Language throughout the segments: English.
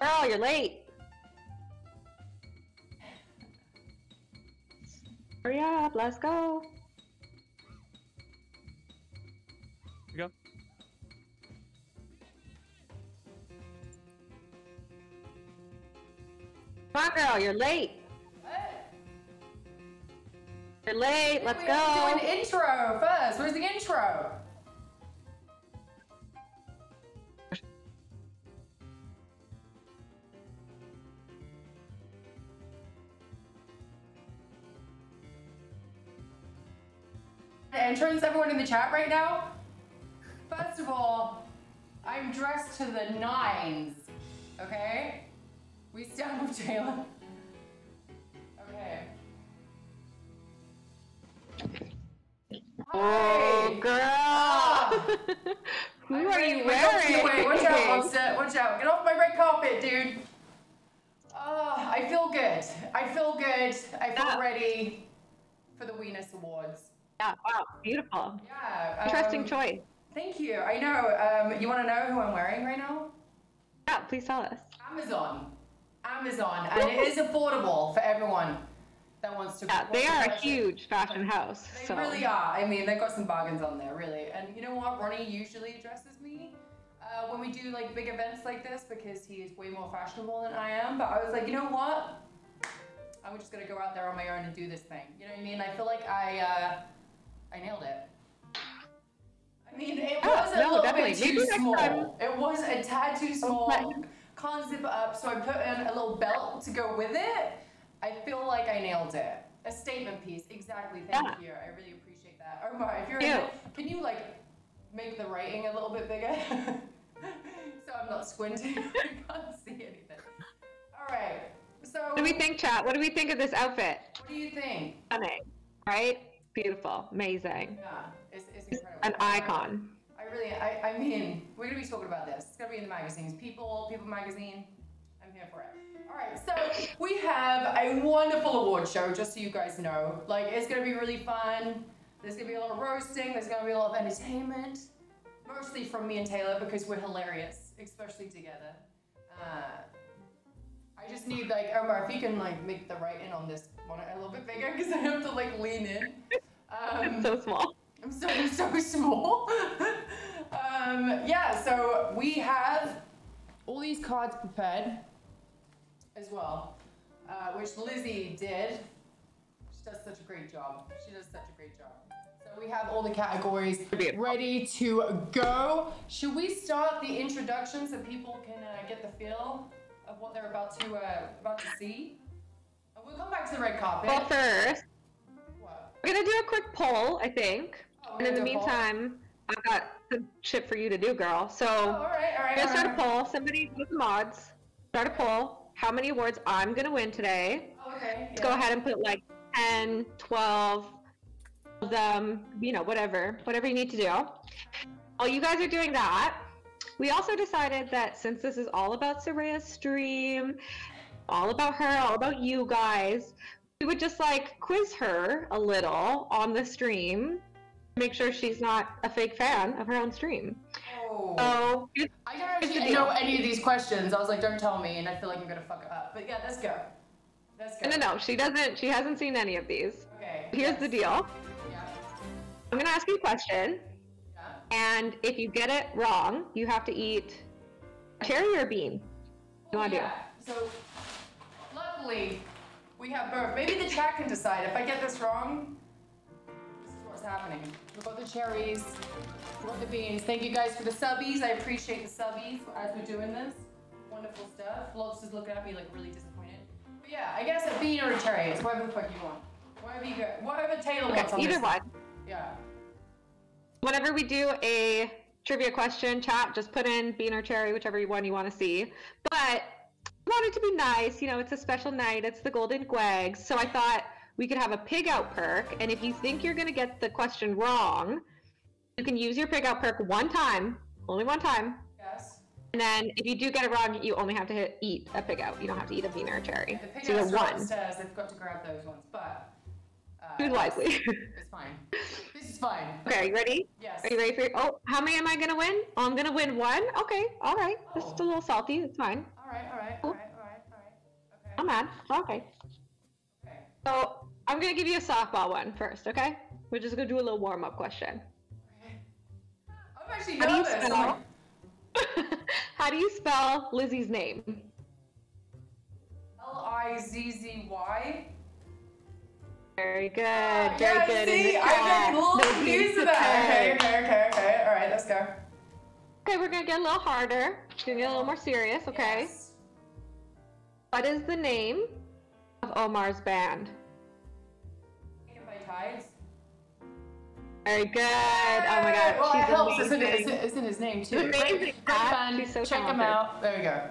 Girl, you're late. Hurry up, let's go. Here we go. Come on, girl, you're late. You're late, let's we go. have to do an intro first. Where's the intro? Chat right now. First of all, I'm dressed to the nines. Okay? We stand with Taylor. Okay. Oh, Hi. girl. Ah. Who I'm are ready. you Wait, wearing? get. Watch out, monster. Watch out. Get off my red carpet, dude. Oh, I feel good. I feel good. I feel Yeah. ready for the Weenus Awards. Yeah, wow, beautiful. Yeah. Interesting um, choice. Thank you. I know. Um, you want to know who I'm wearing right now? Yeah, please tell us. Amazon. Amazon. And it is affordable for everyone that wants to. Yeah, they are a huge fashion house. They so. really are. I mean, they've got some bargains on there, really. And you know what? Ronnie usually addresses me uh, when we do like big events like this because he is way more fashionable than I am. But I was like, you know what? I'm just gonna go out there on my own and do this thing. You know what I mean? I feel like I uh, I nailed it. I mean, it Yeah, was a no, little definitely. bit too small. It was a tad too small. Okay. Can't zip up, so I put in a little belt to go with it. I feel like I nailed it. A statement piece, exactly. Thank Yeah. you. I really appreciate that. Omar, if you're in can you like make the writing a little bit bigger? so I'm not squinting. I can't see anything. All right. So What do we think, chat? What do we think of this outfit? what do you think? Stunning, right? Beautiful, amazing. Yeah, it's, it's incredible. An icon. I really, I, I mean, we're gonna be talking about this. It's gonna be in the magazines. People, People Magazine. I'm here for it. All right, so we have a wonderful award show, just so you guys know. Like, it's gonna be really fun. There's gonna be a lot of roasting. There's gonna be a lot of entertainment, mostly from me and Taylor because we're hilarious, especially together. Uh, I just need like Omar, if you can like make the writing on this one a little bit bigger because I have to like lean in. Um, so small. I'm so so small. um, yeah, so we have all these cards prepared as well, uh, which Lizzie did. She does such a great job. She does such a great job. So we have all the categories ready to go. Should we start the introduction so people can uh, get the feel of what they're about to uh, about to see? And we'll come back to the red carpet. Well, first, What? we're gonna do a quick poll, I think. Oh, And in the we're gonna do a poll? meantime, I've got some shit for you to do, girl. So, Oh, all right, all right. Gonna start a poll. Somebody with the mods, start a poll. How many awards I'm gonna win today? Oh, okay. Let's go ahead and put like 10, 12 of them, you know, whatever, whatever you need to do. While you guys are doing that, we also decided that since this is all about Saraya's stream, all about her, all about you guys, we would just like quiz her a little on the stream, make sure she's not a fake fan of her own stream. Oh. So here's I don't here's the actually deal. know any of these questions. I was like, don't tell me, and I feel like I'm gonna fuck up. But yeah, let's go. Let's go. no, no, no, she doesn't. She hasn't seen any of these. Okay. Here's the deal. Yeah. I'm gonna ask you a question. Yeah. And if you get it wrong, you have to eat a cherry or a bean. You wanna do? yeah. So, luckily, we have both. Maybe the chat can decide. If I get this wrong, what's happening. We've got the cherries, we've got the beans. Thank you guys for the subbies. I appreciate the subbies as we're doing this. Wonderful stuff. Lobster's looking at me like really disappointed. But yeah, I guess a bean or a cherry. It's whatever the fuck you want. Whatever you got. Whatever Taylor wants on Okay, either one. Yeah. Whenever we do a trivia question, chat, just put in bean or cherry, whichever one you want to see. But I want it to be nice. You know, it's a special night. It's the Golden Gwags. So I thought we could have a pig out perk. And if you think you're going to get the question wrong, you can use your pig out perk one time, only one time. Yes. And then if you do get it wrong, you only have to hit, eat a pig out. You don't have to eat a bean or a cherry. The pig So outs one. upstairs. They've got to grab those ones, but uh, Choose wisely. It's fine. This is fine. okay, are you ready? Yes. Are you ready for your, oh, how many am I gonna win? Oh, I'm gonna win one? Okay, alright. Just a little salty, it's fine. All right. All right. Cool. all right, all right, all right. Okay. I'm mad. Okay. Okay. So I'm gonna give you a softball one first, okay? We're just gonna do a little warm up question. I'm actually How do you spell? How do you spell Lizzie's name? L I Z Z Y. Very good. Yeah, Very good. see, I get chat. a little No confused with that. Okay, okay, okay, okay. All right, let's go. Okay, we're gonna get a little harder. Gonna get a little more serious, okay? Yes. What is the name of Omar's band? Taken tides. Very good. Oh my god, Well, it she's helps. It's in, it's, in, it's in his name too. She's amazing, Great, great Pat. band. She's so Check them talented. out. There we go.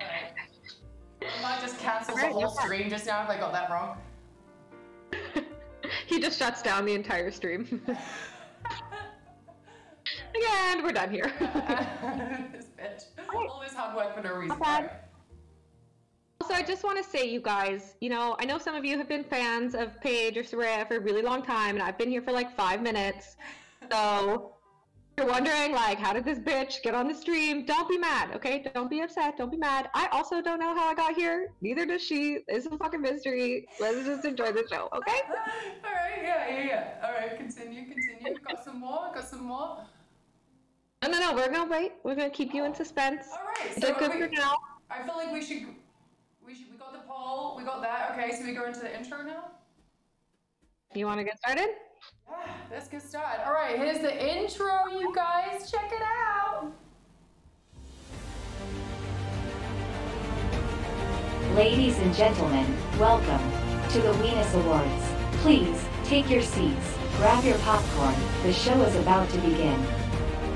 I might just cancel the Alright, whole you're stream just now if I got that wrong. he just shuts down the entire stream. and we're done here. this bitch. All this hard work for no reason. Also, I just want to say, you guys, you know, I know some of you have been fans of Paige or Saraya for a really long time, and I've been here for like five minutes. So, if you're wondering, like, how did this bitch get on the stream? Don't be mad, okay? Don't be upset. Don't be mad. I also don't know how I got here. Neither does she. It's a fucking mystery. Let's just enjoy the show, okay? Alright, yeah, yeah, yeah. Alright, continue, continue. Got some more, got some more. No, no, no. We're gonna wait. We're gonna keep you in suspense. Alright, so They're good we, for now. I feel like we should we should we got the poll, we got that. Okay, so we go into the intro now? You want to get started? Yeah, let's get started. Alright, here's the intro, you guys. Check it out. Ladies and gentlemen, welcome to the Weenus Awards. Please take your seats, grab your popcorn. The show is about to begin.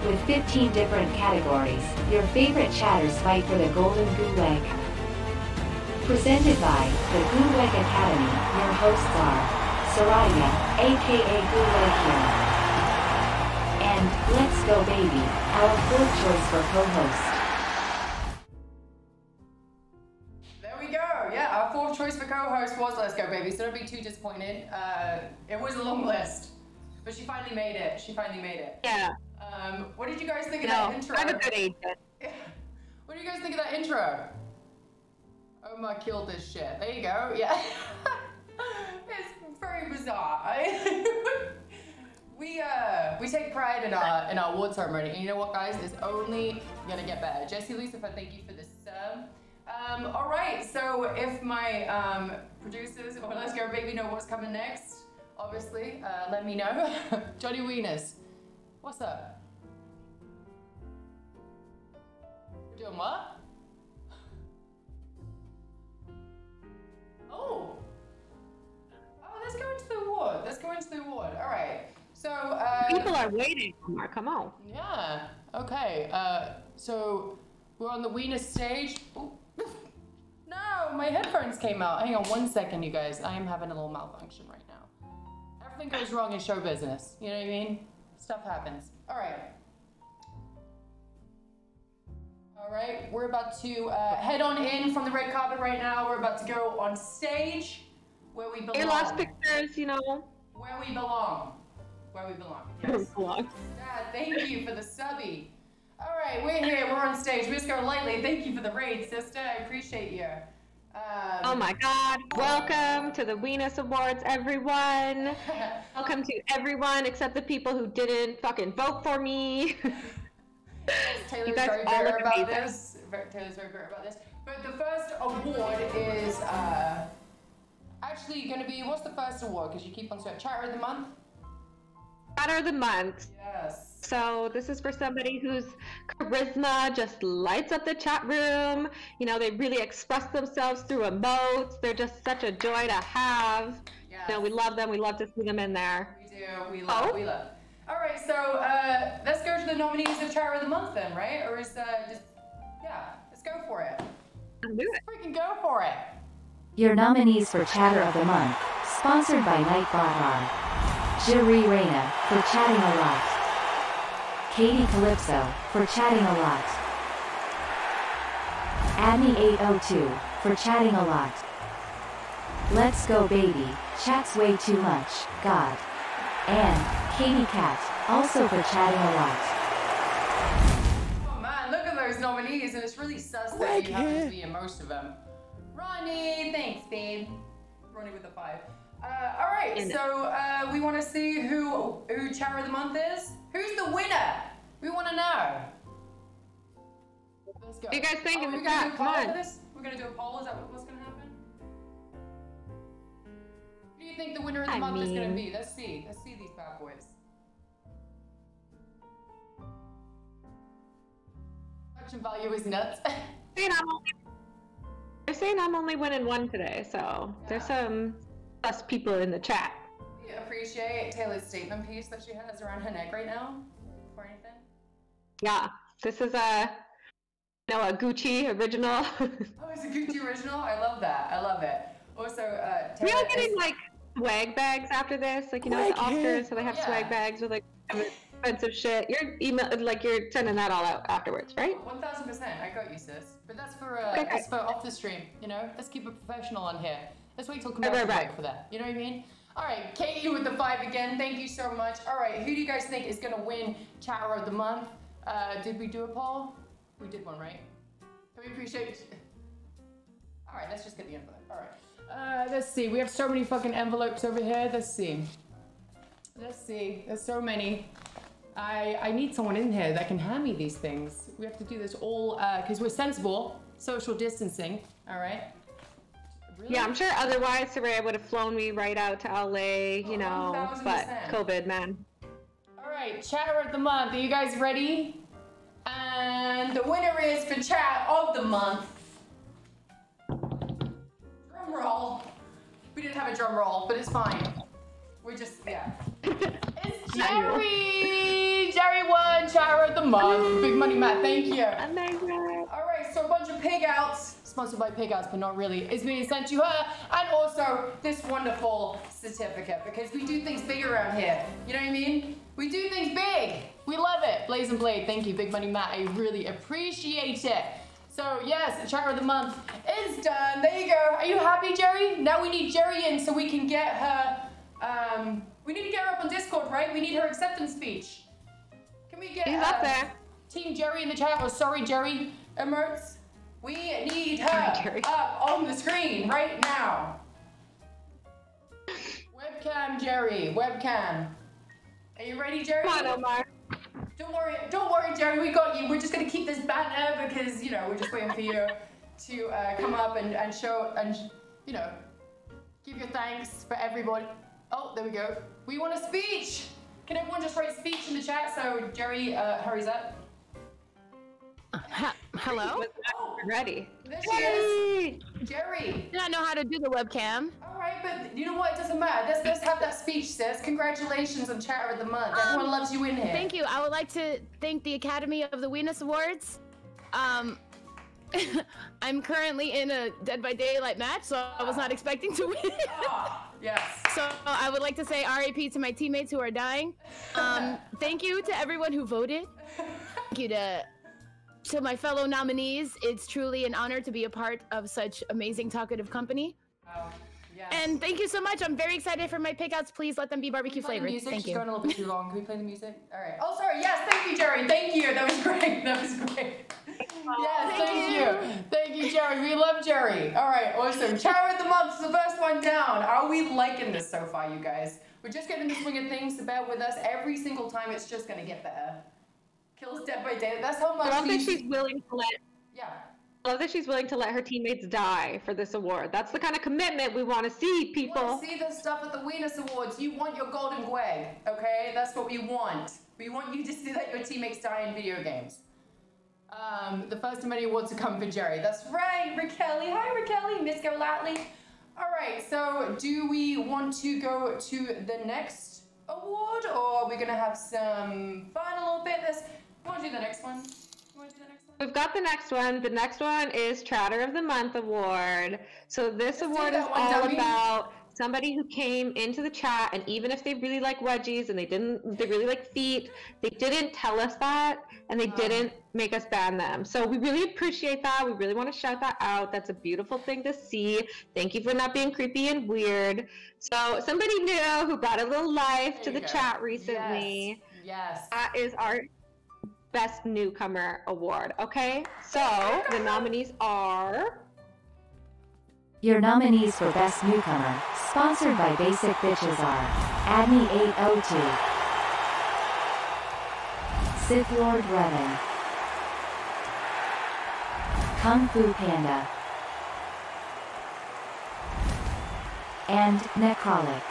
With 15 different categories, your favorite chatters fight for the Golden Goolweg. Presented by the Goolweg Academy, your hosts are Saraya, aka Goolweg here, and Let's Go Baby, our fourth choice for co-host. There we go. Yeah, our fourth choice for co-host was Let's Go Baby, so don't be too disappointed. Uh, it was a long list, but she finally made it. She finally made it. Yeah. Um, what did you guys think of that intro? I'm a good agent. What do you guys think of that intro? Omar killed this shit. There you go. Yeah. it's very bizarre. we uh we take pride in our in our award ceremony, and you know what, guys? It's only gonna get better. Jesse Lucifer, thank you for this sub. Um, all right. So if my um, producers or Let's Go Baby know what's coming next, obviously, uh, let me know. Johnny Wieners, what's up? You're doing what? Oh. Oh, let's go into the award. Let's go into the award. All right. So, uh, People are waiting. Come on. yeah. Okay. Uh, so we're on the Wiener stage. Ooh. No, my headphones came out. Hang on one second, you guys. I am having a little malfunction right now. Everything goes wrong in show business. You know what I mean? Stuff happens. All right. All right, we're about to uh, head on in from the red carpet right now. We're about to go on stage where we belong. Your last pictures, you know. Where we belong. Where we belong. Yes. God, thank you for the subby. All right, we're here. We're on stage. We just go lightly. Thank you for the raid, sister. I appreciate you. Um, Oh my god. Welcome to the Weenus Awards, everyone. Welcome to everyone except the people who didn't fucking vote for me. Taylor's very all bitter about this. Taylor's very bitter about this. But the first award is uh, actually going to be what's the first award? Because you keep on saying Chatter of the Month. Chatter of the month. Yes. So this is for somebody whose charisma just lights up the chat room. You know, they really express themselves through emotes. They're just such a joy to have. Yes. You know, we love them. We love to see them in there. We do. We love. Oh. We love. All right. So uh, let's go to the nominees of Chatter of the Month then, right? Or is uh, just yeah? Let's go for it. Let's do it. Freaking go for it. Your nominees for Chatter of the Month, sponsored by Nightbot are Jiri Reyna for chatting a lot, Katie Calypso for chatting a lot, Adney802 for chatting a lot, Let's Go Baby, chats way too much, God, and Katie Cat, also for chatting a lot. Oh man, look at those nominees, and it's really sus that Greg you happen here. to be in most of them. Ronnie, thanks, babe. Ronnie with the five. Uh, all right, In so uh, we want to see who who Chatter of the Month is. Who's the winner? We want to know. Let's go. What do you guys think Oh, in the we're gonna do chat? a Come poll on. this? We're gonna do a poll. Is that what's gonna do you think the winner of the I month is gonna be? Let's see. Let's see these bad boys. Production value is nuts. Saying I'm only, they're saying I'm only winning one today, so there's some less people in the chat. Appreciate Taylor's statement piece that she has around her neck right now. Or anything? Yeah, this is a no a Gucci original. Oh, it's a Gucci original. I love that. I love it. Also, uh, we are getting is- like swag bags after this, like you know the Swag Oscars, so they have Yeah. swag bags with like expensive shit. You're email like you're sending that all out afterwards, right? One thousand percent. I got you, sis. But that's for uh, Okay. that's for off the stream. You know, let's keep it professional on here. Let's wait till Right, commercial right, break right. for that. You know what I mean? All right, Katie with the five again. Thank you so much. All right, who do you guys think is gonna win Chatter of the Month? Uh, did we do a poll? We did one, right? Can we appreciate? All right, let's just get the envelope. All right. Uh, let's see. We have so many fucking envelopes over here. Let's see. Let's see. There's so many. I I need someone in here that can hand me these things. We have to do this all because we're sensible, social distancing. All right. Really? Yeah, I'm sure otherwise Saraya would have flown me right out to LA, you Oh, know, but COVID, man. All right, chatter of the month. Are you guys ready? And the winner is for chat of the month. Drum roll. We didn't have a drum roll, but it's fine. We just yeah. It's Jerry. Jerry won chatter of the month. Big money, Matt. Thank you. Amazing. All right, so a bunch of pig outs, sponsored by pig outs, but not really, is being sent to her, and also this wonderful certificate because we do things big around here. You know what I mean? We do things big. We love it. Blaze and Blade, thank you, Big Money Matt. I really appreciate it. So yes, the Chatter of the Month is done. There you go. Are you happy, Jerry? Now we need Jerry in so we can get her. Um, we need to get her up on Discord, right? We need her acceptance speech. Can we get? He's up uh, there. Team Jerry in the chat, or sorry Jerry Emerts, we need her up on the screen right now. Webcam Jerry, webcam. Are you ready, Jerry? Come on, Omar. Don't worry, don't worry, Jerry. We got you. We're just gonna keep this banner because you know we're just waiting for you to uh, come up and, and show and you know give your thanks for everybody. Oh, there we go. We want a speech. Can everyone just write speech in the chat so Jerry uh, hurries up? Ha- hello? Was not ready. There she is. Yay! Jerry. Did not know how to do the webcam. Right, but you know what? It doesn't matter. Let's, let's have that speech, sis. Congratulations on Chatter of the Month. Everyone loves you in here. Thank you. I would like to thank the Academy of the Weenus Awards. Um, I'm currently in a Dead by Daylight match, so I was not expecting to win. Ah, yes. so I would like to say RAP to my teammates who are dying. Um, thank you to everyone who voted. Thank you to to my fellow nominees. It's truly an honor to be a part of such amazing talkative company. Oh, yes. And thank you so much. I'm very excited for my pig outs. Please let them be Can barbecue we play the flavored. music? Thank She's you. going a little bit too long. Can we play the music? All right. Oh, sorry. Yes, thank you, Jerry. Thank you. That was great. That was great. Yes, Thank thank, you. you. Thank you, Jerry. We love Jerry. All right, awesome. Chatter of the month is the first one down. Are we liking this so far, you guys? We're just getting the swing of things. So bear with us. Every single time, it's just gonna get better. Kills Dead by Day. That's how much. I much love that these. she's willing to let Yeah. I love that she's willing to let her teammates die for this award. That's the kind of commitment we want to see, people. You want to see this stuff at the Weenus Awards. You want your golden gweg, okay? That's what we want. We want you to see that your teammates die in video games. Um, the first of many awards to come for Jerry. That's right, Raquel. Hi, Raquel. Miss Golatly. All right, so do we want to go to the next award, or are we gonna have some fun a little bit? This. You want to do the next one? You want to do the next one? We've got the next one. The next one is Chatter of the Month award. So this do award is all dummy. about somebody who came into the chat and even if they really like wedgies and they didn't they really like feet, they didn't tell us that and they Oh. didn't make us ban them. So we really appreciate that. We really want to shout that out. That's a beautiful thing to see. Thank you for not being creepy and weird. So somebody new who brought a little life There to the go. chat recently. Yes. yes. That is our best newcomer award. Okay, so the nominees are Your nominees for Best Newcomer, sponsored by Basic Bitches are Adney 802, Sith Lord Revan, Kung Fu Panda, and Necrolic.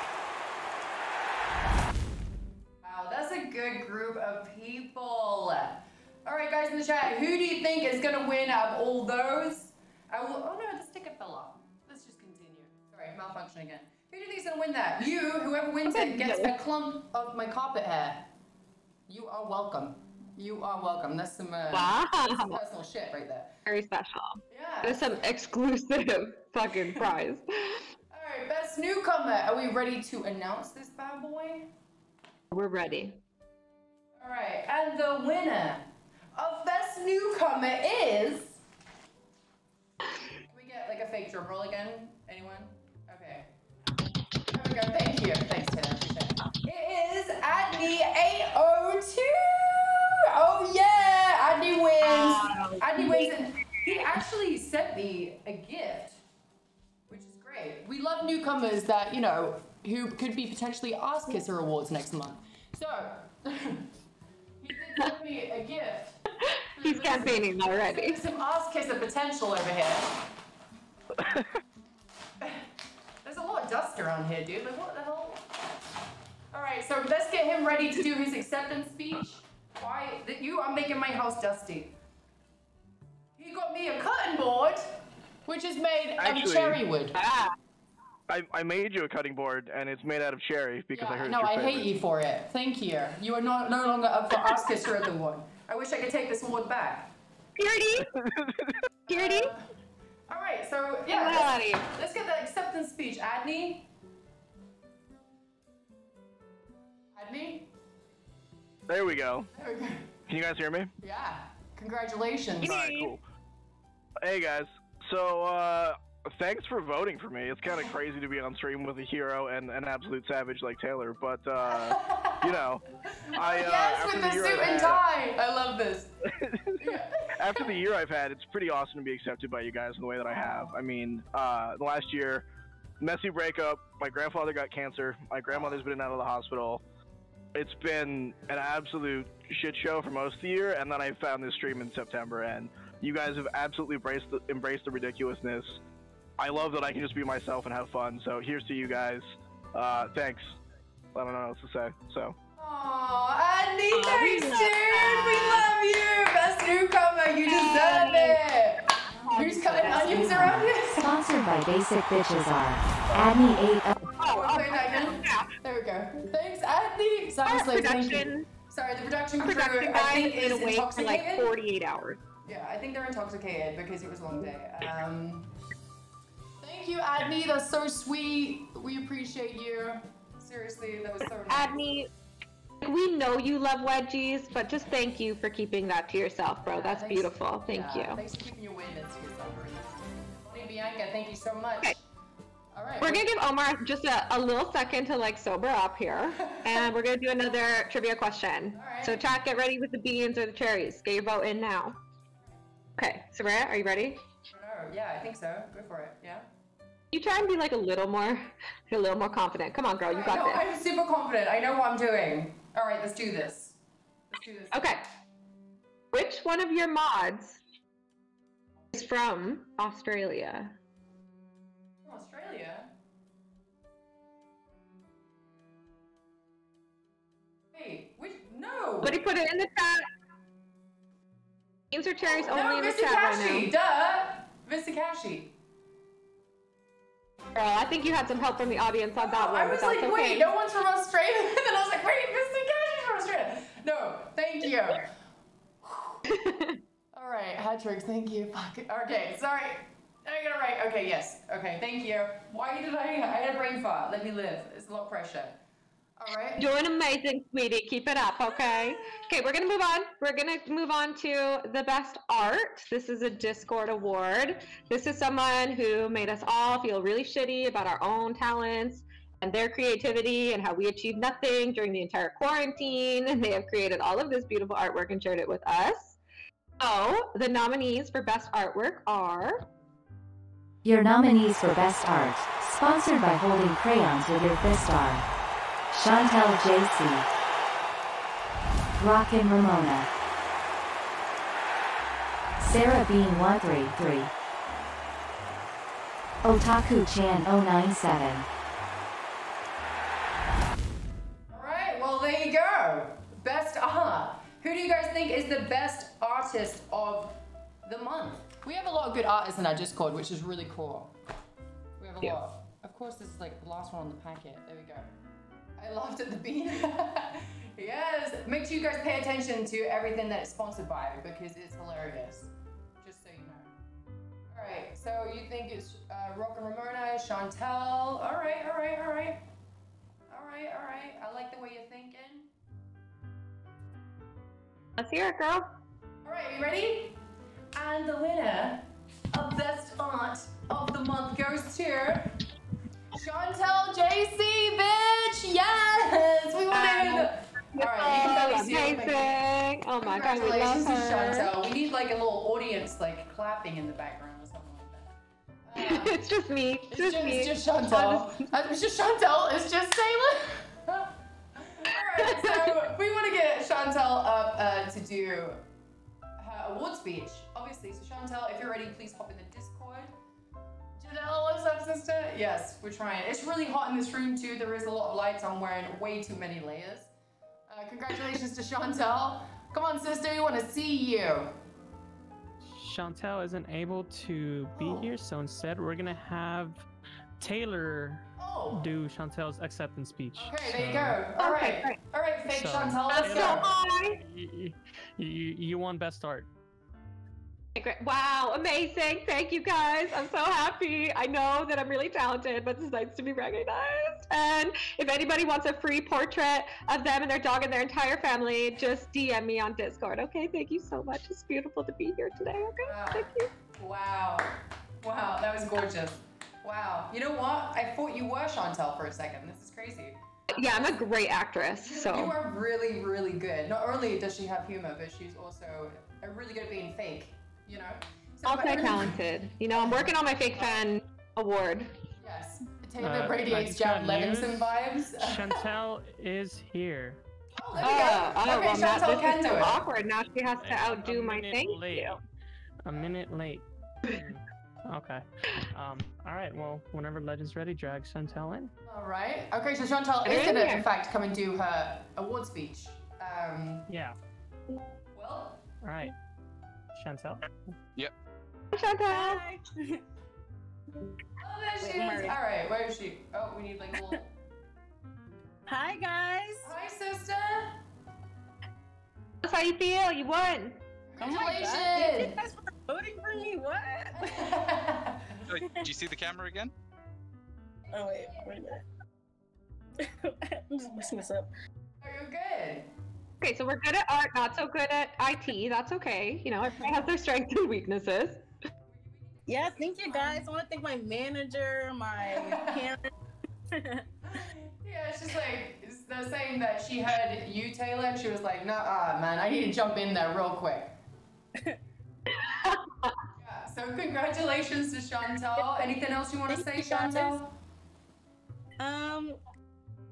People. All right, guys in the chat, who do you think is gonna win out of all those? I will. Oh no, the sticker fell off. Let's just continue. Sorry, malfunction again. Who do you think is gonna win that? You, whoever wins it, gets a clump of my carpet hair. You are welcome. You are welcome. That's some, uh, that's some personal shit right there. Very special. Yeah. There's some exclusive fucking prize. All right, best newcomer. Are we ready to announce this bad boy? We're ready. All right, and the winner of best newcomer is. Can we get like a fake drum roll again? Anyone? Okay. There we go. Thank you. Thanks, Taylor. It. Is Adney 802. Oh yeah, Adney wins. Adney wins, and he actually sent me a gift, which is great. We love newcomers that you know who could be potentially Ass Kisser Awards next month. So. He did send me a gift. He's campaigning already. There's some ass kisser potential over here. There's a lot of dust around here, dude. Like, what the hell? Alright, so let's get him ready to do his acceptance speech. Why? That you are making my house dusty. He got me a cutting board, which is made of cherry wood. Ah, I, I made you a cutting board, and it's made out of cherry because I heard no, it's I your hate you for it. Thank you. You are no, no longer up for ass kisser of the award. I wish I could take this award back. purity, purity. All right, so yeah, Get let's, out of here. let's get that acceptance speech. Adney. Adney. There we go. There we go. Can you guys hear me? Yeah. Congratulations. Alright, cool. Hey guys, so uh, thanks for voting for me. It's kind of crazy to be on stream with a hero and an absolute savage like Taylor, but uh, you know, I uh, yes, after with the the year suit I've and had- tie. I love this. After the year I've had, it's pretty awesome to be accepted by you guys in the way that I have. I mean, uh, the last year, messy breakup. My grandfather got cancer. My grandmother's been out of the hospital. It's been an absolute shit show for most of the year, and then I found this stream in September, and you guys have absolutely embraced the, embraced the ridiculousness. I love that I can just be myself and have fun. So here's to you guys. Uh, thanks. I don't know what else to say. So. Aw, Andy, Aw, we thanks, love dude. We love you. Best newcomer. You deserve it. Who's cutting onions around here? Sponsored by Basic Bitches are Adney 8 Oh, say that again. There we go. Thanks, Andy. Sorry, Our thank production, Sorry, the production our crew, production I think, is been awake for intoxicated. like 48 hours. Yeah, I think they're intoxicated because it was a long day. Um, thank you, Adney. That's so sweet. We appreciate you. Seriously, that was so nice. Adney, we know you love wedgies, but just thank you for keeping that to yourself, bro. Yeah, That's thanks- beautiful. Thank yeah, you. Thanks for keeping your weirdness to yourself. Bonnie Bianca, thank you so much. Okay. All right. We're gonna give Omar just a, a little second to like sober up here, and we're gonna do another trivia question. Alright. So chat, get ready with the beans or the cherries. Get your vote in now. Okay, Sabrina, are you ready? Oh, yeah, I think so. Go for it. Yeah. You try and be like a little more, a little more confident. Come on, girl, you got no, this. I'm super confident. I know what I'm doing. All right, let's do this. Let's do this. Okay. Which one of your mods is from Australia? From Australia. Wait, which? No. Somebody put it in the chat. Beans or cherries oh, no, only in the Mr. chat right Kashi. now. Duh. Mr. Kashi. Girl, I think you had some help from the audience on that Oh, one. I was like, okay. wait, no one's from Australia. and then I was like, wait, Mr. Kashi's from Australia. No, thank you. All right, hat tricks. Thank you. Fuck. Okay, sorry. I got it right. Okay, yes. Okay, thank you. Why did I? I had a brain fart. Let me live. It's a lot of pressure. All right. Doing amazing, sweetie. Keep it up, okay? Okay, we're gonna move on. We're gonna move on to the best art. This is a Discord award. This is someone who made us all feel really shitty about our own talents and their creativity and how we achieved nothing during the entire quarantine. And they have created all of this beautiful artwork and shared it with us. So the nominees for best artwork are Your nominees for Best Art, sponsored by Holding Crayons with Your Fist are Chantel JC, Rockin' Ramona, Sarah Bean 133, Otaku Chan 097. All right, well, there you go. Best, uh Who do you guys think is the best artist of the month? We have a lot of good artists in our Discord, which is really cool. We have a Yeah. lot. Of course, this is like the last one on the packet. There we go. I laughed at the bean. yes, make sure you guys pay attention to everything that it's sponsored by because it's hilarious. Just so you know. All right, so you think it's uh, Rockin' Ramona, Chantel. All right, all right, all right. All right, all right. I like the way you're thinking. Let's hear it, girl. All right, you ready? And the winner of Best Aunt of the Month goes to Chantel JC, bitch! Yes! We won it! All right, you can Oh, barely see it, but- amazing. Oh my god, we love Congratulations to her. Chantel. We need like a little audience like clapping in the background or something like that. Uh, it's just me. It's just just, me. it's just Chantal. Uh, It's just Chantal. It's just Taylor. Alright, so we want to get Chantel up uh, to do her award speech. Obviously, so Chantel, if you're ready, please hop in the Discord. Janelle, what's sister? Yes, we're trying. It's really hot in this room too. There is a lot of lights. I'm wearing way too many layers. Uh, congratulations to Chantal. Come on, sister, we want to see you. Chantel isn't able to be Oh. here, so instead we're gonna have Taylor Oh. do Chantel's acceptance speech. Okay, there you So, go. All Okay, right, great. all right, fake So- Chantal, let's Let's go. go. You, you, you won best art. Great. Wow, amazing. Thank you guys. I'm so happy. I know that I'm really talented, but it's nice to be recognized. And if anybody wants a free portrait of them and their dog and their entire family, just DM me on Discord. Okay, thank you so much. It's beautiful to be here today. Okay, Wow. thank you. Wow. Wow, that was gorgeous. Wow. You know what? I thought you were Chantel for a second. This is crazy. Yeah, I'm a great actress. You So you are really, really good. Not only does she have humor, but she's also a really good at being fake. You know? So for everyone- multi-talented. You know, I'm working on my fake fan award. Yes. Taylor Uh, radiates I Jack Levinson vibes. Chantel is here. oh, Oh, there we go. oh, okay, well, now Chantel this can is do so it. awkward. Now she has to A- outdo my minute thank late. you. A minute late. okay. Um. All right. Well, whenever Legend's ready, drag Chantel in. All right. Okay, so Chantel is in going to, in fact, come and do her award speech. Um, Yeah. well, All right. Chantel. Chantal. oh, there she is. All right, where is she? Oh, we need like a little. Hi guys. Hi, sister. That's how you feel. You won. Oh my god. You Congratulations. guys for voting for me. What? Uh, do you see the camera again? Oh wait, wait a minute. I'm just messing this up. Are you good? Okay, so we're good at art, not so good at IT. That's okay. You know, everybody has their strengths and weaknesses. Yeah, thank you guys. I want to thank my manager, my parents. Yeah, it's just like it's, they're saying that she had you, Taylor, and she was like, "Nah, ah, man, I need to jump in there real quick." yeah, so congratulations to Chantal. Anything else you want to say, Thank. Chantal? Um,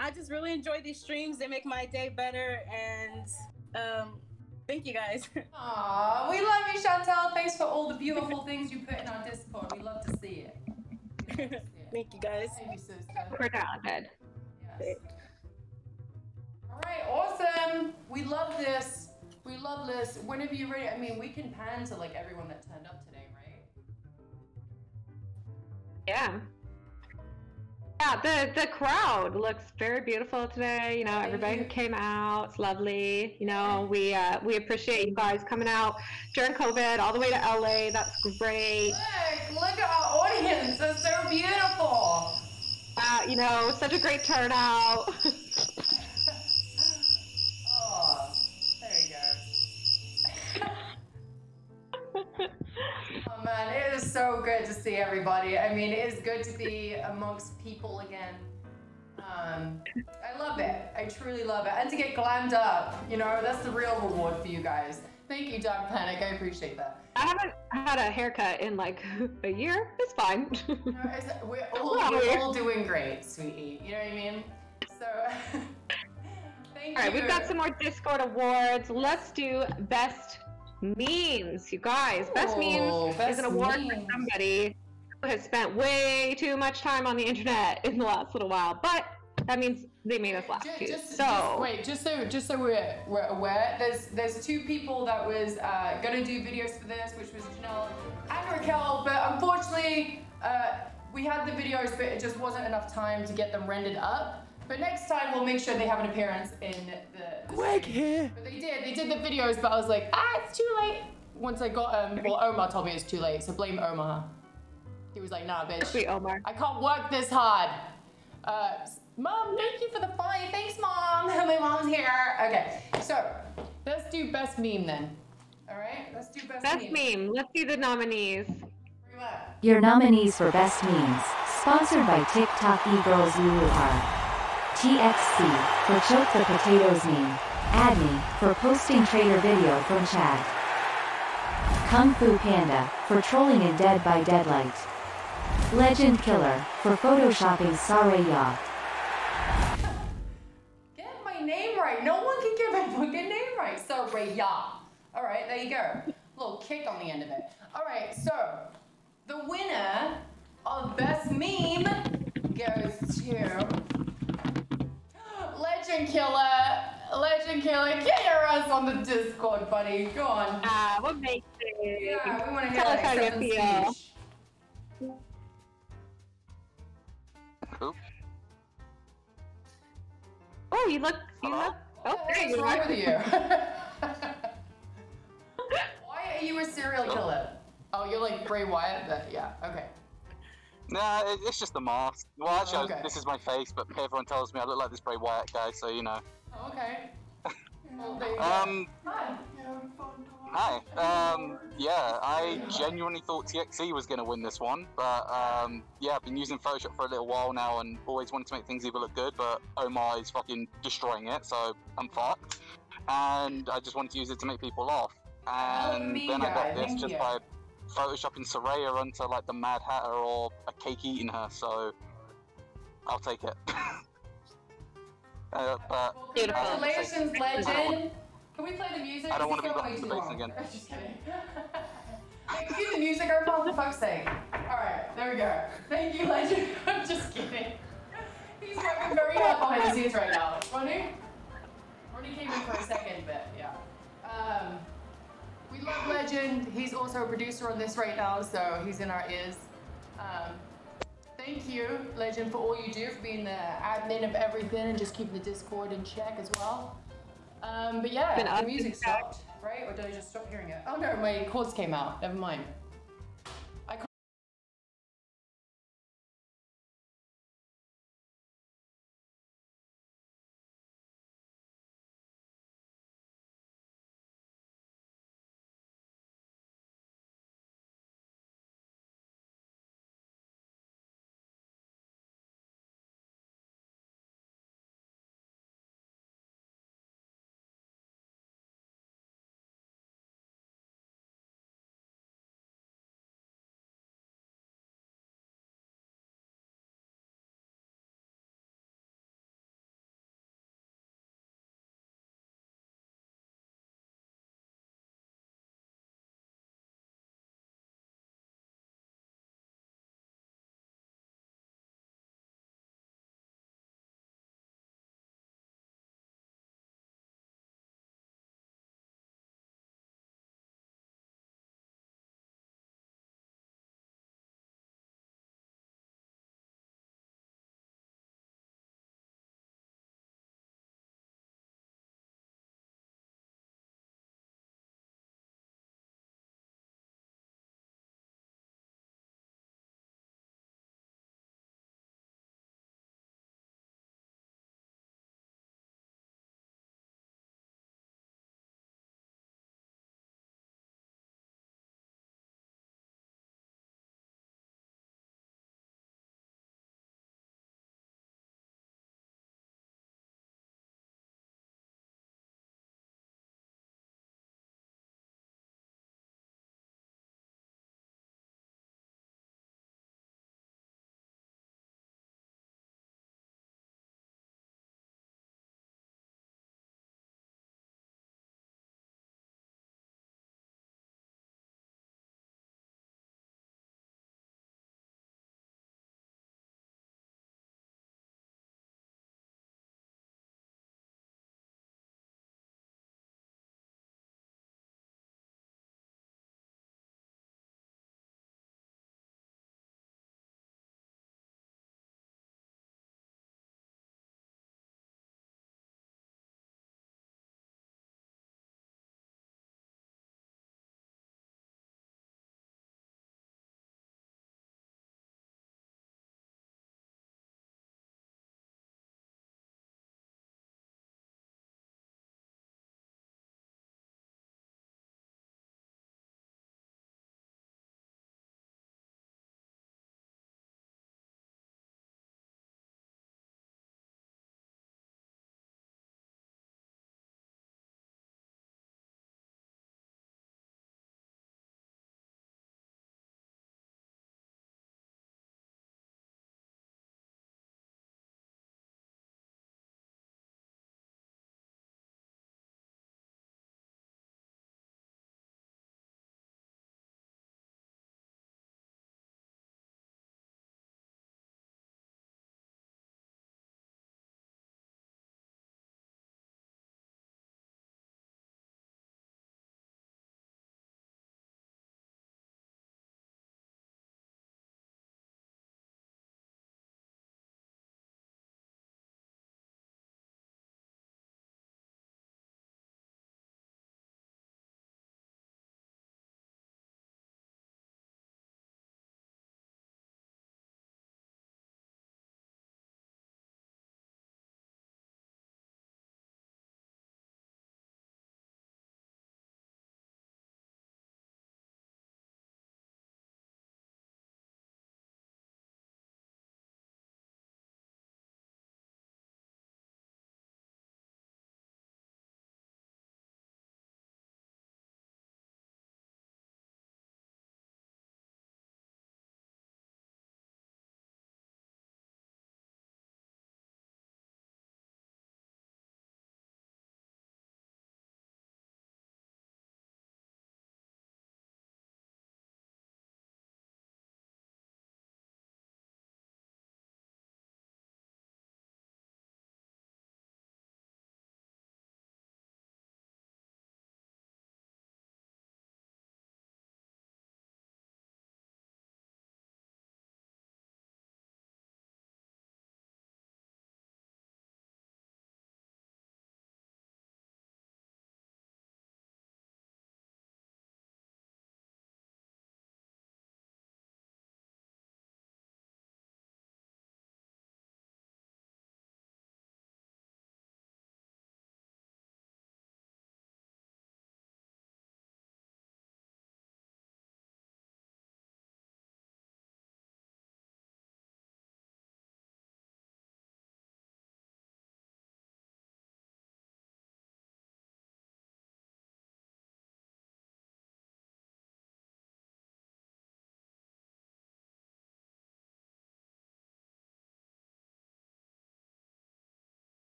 I just really enjoy these streams. They make my day better, and um, thank you guys. Aw, we love you, Chantal. Thanks for all the beautiful things you put in our Discord. We love to see it. To see it. thank you guys. Thank you, sister. We're talented. Yes. All right, awesome. We love this. We love this. Whenever you're ready, I mean, we can pan to like everyone that turned up today, right? Yeah. Yeah, the the crowd looks very beautiful today. You know, everybody who came out, it's lovely. You know, we uh, we appreciate you guys coming out during COVID all the way to LA. That's great. Look, look at our audience. It's so beautiful. Uh, you know, such a great turnout. man, it is so good to see everybody. I mean, it is good to be amongst people again. Um, I love it. I truly love it. And to get glammed up, you know, that's the real reward for you guys. Thank you, Dog Panic. I appreciate that. I haven't had a haircut in like a year. It's fine. No, it's- We're all, we're all doing great, sweetie. You know what I mean? So, thank All right, you. we've got some more Discord awards. Let's do best memes, you guys. Best Ooh, memes best is an award memes. for somebody who has spent way too much time on the internet in the last little while, but that means they made us laugh Ju- too. Just, so just- wait, just so just so we're, we're aware, there's there's two people that was uh, gonna do videos for this, which was Janelle and Raquel, but unfortunately uh, we had the videos, but it just wasn't enough time to get them rendered up. But next time we'll make sure they have an appearance in the. the stream. here. But they did, they did the videos, but I was like, ah, it's too late. Once I got um, well, Omar told me it's too late, so blame Omar. He was like, nah, bitch. sweet Omar. I can't work this hard. Uh, Mom, thank you for the five. Thanks, Mom. My mom's here. Okay, so let's do best meme then. All right, let's do best, Best meme. Let's see the nominees. Bring 'em up. Your nominees for Best Memes, sponsored by TikTok e-girls Lulu are TXC for Choke the Potatoes meme, Adney for posting trader video from Chad, Kung Fu Panda for trolling in Dead by Daylight, Legend Killer for photoshopping Sareya, Get my name right. No one can get my fucking name right. So Raya. All right, there you go. little kick on the end of it. All right, so the winner of best meme goes to Legend Killer. Legend Killer, get your ass on the Discord, buddy. Go on. Ah, what makes Yeah, we want to hear Tell us that how you feel. speech. Oop. Oh, you look. You Hello? look. Oh, there What's you wrong are. with you? Why are you a serial killer? Oh, you're like Bray Wyatt, but yeah, okay. Nah, it, it's just a mask. Well, actually, I- Okay. this is my face, but everyone tells me I look like this Bray Wyatt guy, so you know. Oh, okay. Well, there you go. Um, Hi. hi. Um, yeah, I genuinely thought TXE was going to win this one, but um, yeah, I've been using Photoshop for a little while now and always wanted to make things either look good, but Omar is fucking destroying it, so I'm fucked. And I just wanted to use it to make people laugh. And me then I got this just you. by photoshopping Soraya onto like the Mad Hatter or a cake eating her, so I'll take it. uh, but Well, Beautiful. Congratulations, legend. Can we play the music? I don't wanna is be going behind the way too bass long. Just kidding. Hey, Cue the music, Omar, for fuck's sake. Alright, there we go. Thank you, legend. I'm just kidding. He's working very hard behind the scenes right now. Ronnie? Ronnie came in for a second, but yeah. Um, we love Legend. He's also a producer on this right now, so he's in our ears. Um, thank you, Legend, for all you do, for being the admin of everything and just keeping the Discord in check as well. Um, but yeah, the music stopped, right? Or did I just stop hearing it? Oh no, my chords came out. Never mind.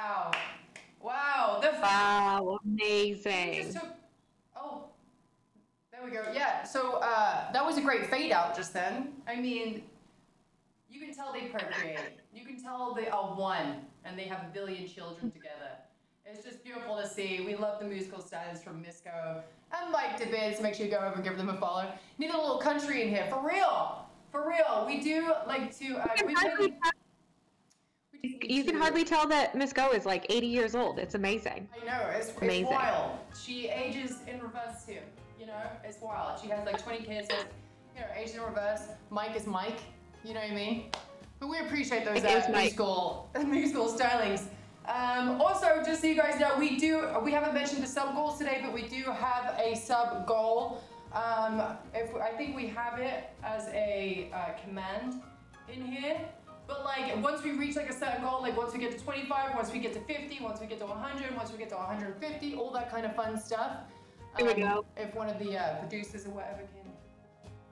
Wow. Wow. The Wow, amazing. just took. Oh, there we go. Yeah. So uh, that was a great fade out just then. I mean, you can tell they procreate. You can tell they are one, and they have a billion children together. It's just beautiful to see. We love the musical styles from Misco and Mike DeBids. Make sure you go over and give them a follow. Need a little country in here for real. For real. We do like to. Uh, we can hardly we just need You can hardly tell that Miss Go is like 80 years old. It's amazing. I know, it's, it's Amazing. wild. She ages in reverse too. You know, it's wild. She has like 20 kids, you know, ages in reverse. Mike is Mike. You know what I mean? But we appreciate those uh, musical, musical stylings. Um, also, just so you guys know, we do. We haven't mentioned the sub goals today, but we do have a sub goal. Um, if I think we have it as a uh, command in here. But like once we reach like a set goal, like once we get to 25, once we get to 50, once we get to 100, once we get to 150, all that kind of fun stuff. Here we go. If one of the uh, producers or whatever can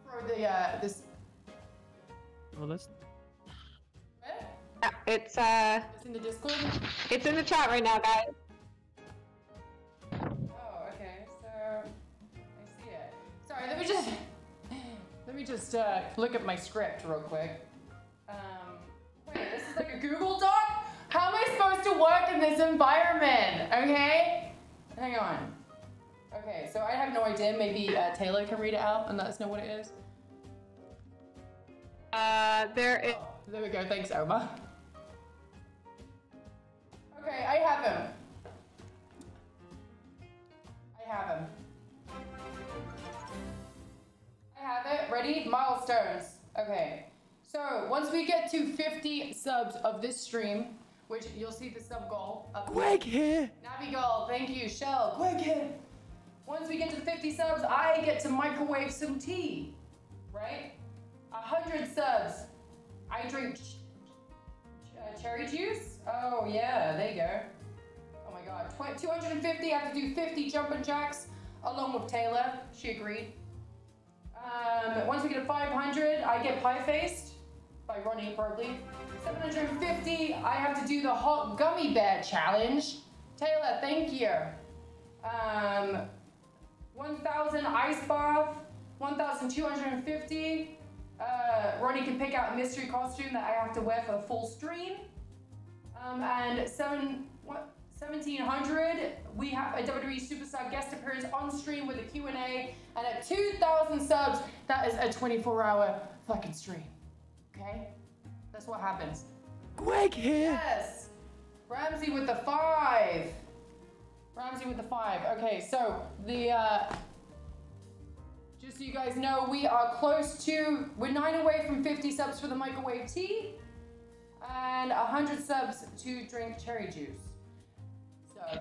throw the uh, this. Well, let's. eh? Yeah, It's uh, It's in the Discord. it's in the chat right now, guys. Oh, okay. So I see it. Sorry, let me just let me just uh, look at my script real quick. Um, wait, this is like a Google Doc. How am I supposed to work in this environment? Okay, hang on. Okay, so I have no idea. Maybe uh, Taylor can read it out and let us know what it is. Uh, there is. Oh, there we go. Thanks, Omar. Okay, I have him. I have him. I have it. Ready? Milestones. Okay. So once we get to 50 subs of this stream, which you'll see the sub goal up Greg here. Navi goal. Thank you, Shell. Quick hit. Once we get to the 50 subs, I get to microwave some tea. Right? 100 subs. I drink ch- ch- uh, cherry juice. Oh, yeah, there you go. Oh my god. Tw- 250, I have to do 50 jumping jacks along with Taylor. She agreed. Um, once we get to 500, I get pie faced by Ronnie probably. 750, I have to do the hot gummy bear challenge. Taylor, thank you. Um, 1,000 ice bath. 1,250. Uh, Ronnie can pick out a mystery costume that I have to wear for the full stream. Um, and seven, what, 1700, we have a WWE Superstar guest appearance on stream with a Q&A. And at 2,000 subs, that is a 24-hour fucking stream. Okay? That's what happens. Greg here. Yes! Ramsey with the five. Ramsey with the five. Okay, so the, uh, just so you guys know, we are close to, we're nine away from 50 subs for the microwave tea and 100 subs to drink cherry juice. So,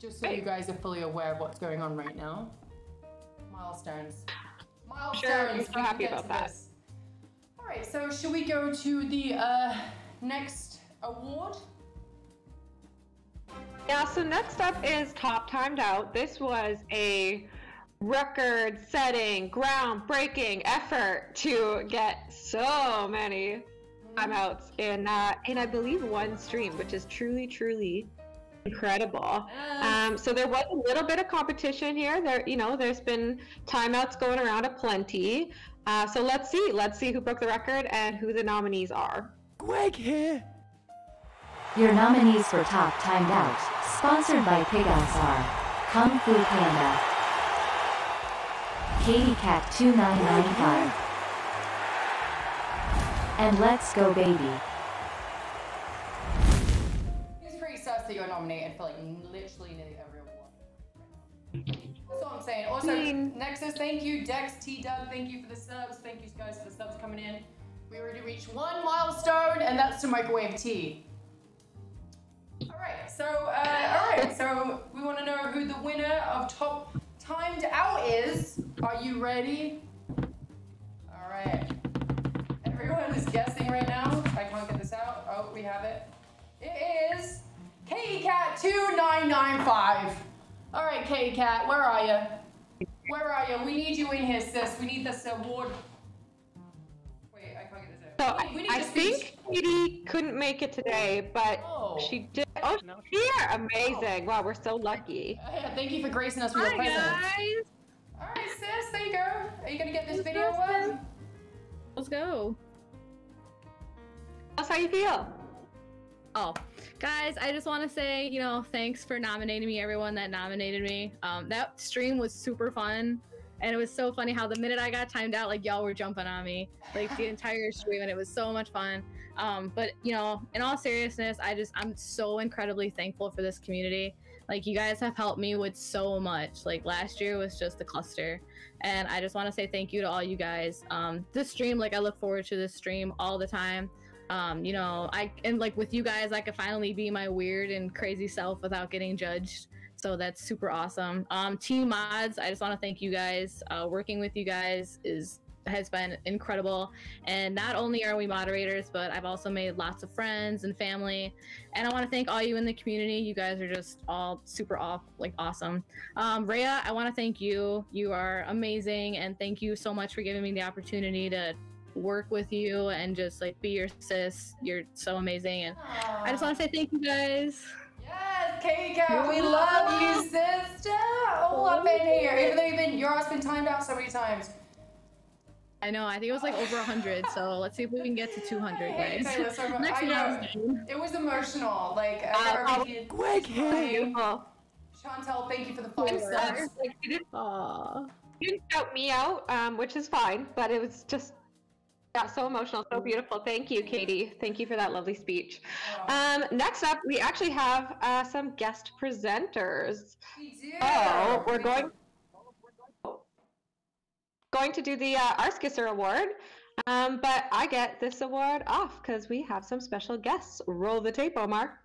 just so you guys are fully aware of what's going on right now. Milestones. Milestones. Sure, I'm we so happy about that. this. Right, so should we go to the uh, next award? Yeah, so next up is Top Timed Out. This was a record setting, groundbreaking effort to get so many timeouts in uh, in I believe one stream, which is truly, truly incredible. Um, so there was a little bit of competition here. There, you know, there's been timeouts going around aplenty. Uh, so let's see, let's see who broke the record and who the nominees are. Greg here. Your nominees for Top Timed Out, sponsored by Pigas are Kung Fu Panda, Katie Cat 2995, and Let's Go Baby. It's pretty sus that you're nominated for like literally nearly every award. That's all I'm saying. Also, mean- Nexus, thank you. Dex, T Dub, thank you for the subs. Thank you guys for the subs coming in. We already reached one milestone, and that's to microwave tea. All right, so uh, all right, so we want to know who the winner of top timed out is. Are you ready? All right. Everyone is guessing right now. I can't get this out. Oh, we have it. It is KCat2995. All right, KCat, where are you? Where are you? We need you in here, sis. We need this award. Wait, I can't get this So out. I, We- we I think Katie couldn't make it today, but Oh. She did. Oh, No, she's here. Amazing. Wow, we're so lucky. Oh, yeah, thank you for gracing us with your Hi presence. guys. All right, sis, there you go. Are you gonna get this video up? Let's go. That's how you feel. Oh, guys, I just want to say, you know, thanks for nominating me, everyone that nominated me. Um, that stream was super fun. And it was so funny how the minute I got timed out, like y'all were jumping on me, like the entire stream, and it was so much fun. Um, but you know, in all seriousness, I just I'm so incredibly thankful for this community. Like you guys have helped me with so much. Like last year was just a cluster, and I just want to say thank you to all you guys. Um, this stream, like I look forward to this stream all the time um you know i and like with you guys i could finally be my weird and crazy self without getting judged. So that's super awesome. Um team mods i just want to thank you guys. Uh working with you guys is has been incredible. And not only are we moderators but i've also made lots of friends and family. And i want to thank all you in the community. You guys are just all super off like awesome. Um Rhea, i want to thank you. You are amazing and thank you so much for giving me the opportunity to work with you and just like be your sis. You're so amazing, and I just want to say thank you guys. Yes, K-Cat, we love you, sister. All up in here. Even though you've been, your ass been timed out so many times. I know. I think it was like over hundred. So let's see if we can get to two hundred, Hey, guys. Taylor, so much- Next I know. milestone. It was emotional. Like, Uh, Greg, Greg, beautiful. Chantel, thank you for the five subs. like, you didn't, Aw. you didn't shout me out, um, which is fine, but it was just yeah, so emotional, so beautiful. Thank you, Katie. Thank you for that lovely speech. Um, next up, we actually have uh, some guest presenters. We do. Oh, we're going going to do the uh, Arskisser Award, um, but I get this award off because we have some special guests. Roll the tape, Omar.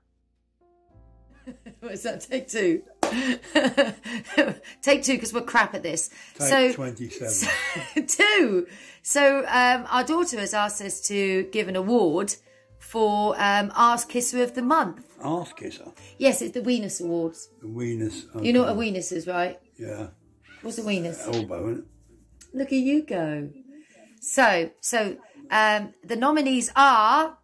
What is that? Take two. Take two because we're crap at this. Take so 27. two. So um, our daughter has asked us to give an award for um, Ask Kisser of the Month. Ask kisser. Yes, it's the Weenus Awards. The weenus. You know what a okay. weenus is, right? Yeah. What's a weenus? Elbow, isn't it? Look at you go. So, so um, the nominees are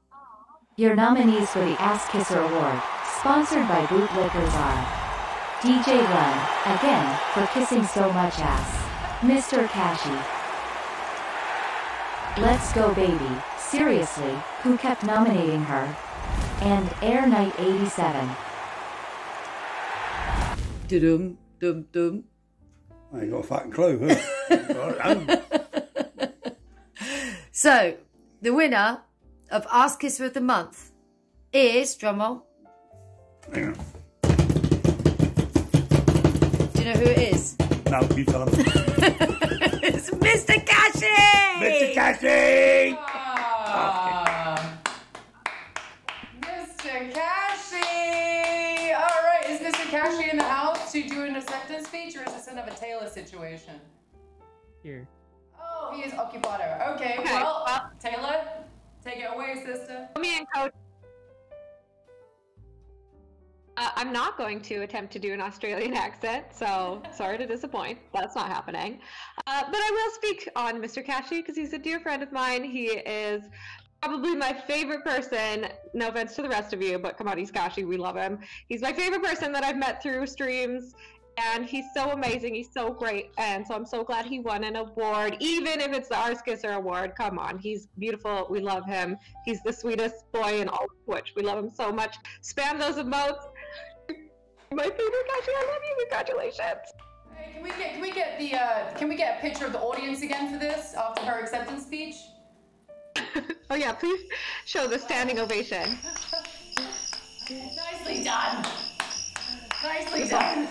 Your nominees for the Ask Kisser Award, sponsored by Bootlickers are DJ Len, again, for kissing so much ass. Mr. Cashy. Let's Go Baby, seriously, who kept nominating her? And Air Knight 87. dum dum dum. I ain't got a fucking clue, huh? So, the winner of Ask Kisser of the Month is drumroll. Hang on. Do you know who it is? No, you done. it's Mr. Cashy! Mr. Cassie! Ah. Mr. Cashy! Alright, is Mr. Cashy in the house to do an acceptance speech or is this another Taylor situation? Here. Oh, he is occupado. Okay, Okay, well, well- Taylor, take it away, sister. Me and Coach. Uh, I'm not going to attempt to do an Australian accent, so sorry to disappoint. That's not happening. Uh, but I will speak on Mr. Cashy because he's a dear friend of mine. He is probably my favorite person. No offense to the rest of you, but come on, he's Cashy. We love him. He's my favorite person that I've met through streams. And he's so amazing. He's so great. And so I'm so glad he won an award, even if it's the Arskisser Award. Come on. He's beautiful. We love him. He's the sweetest boy in all of Twitch. We love him so much. Spam those emotes. My favorite Kashi. I love you. Congratulations. Hey, can we get can we get the uh, can we get a picture of the audience again for this after her acceptance speech? Oh, yeah. Please show the standing ovation. Nicely done. Nicely done.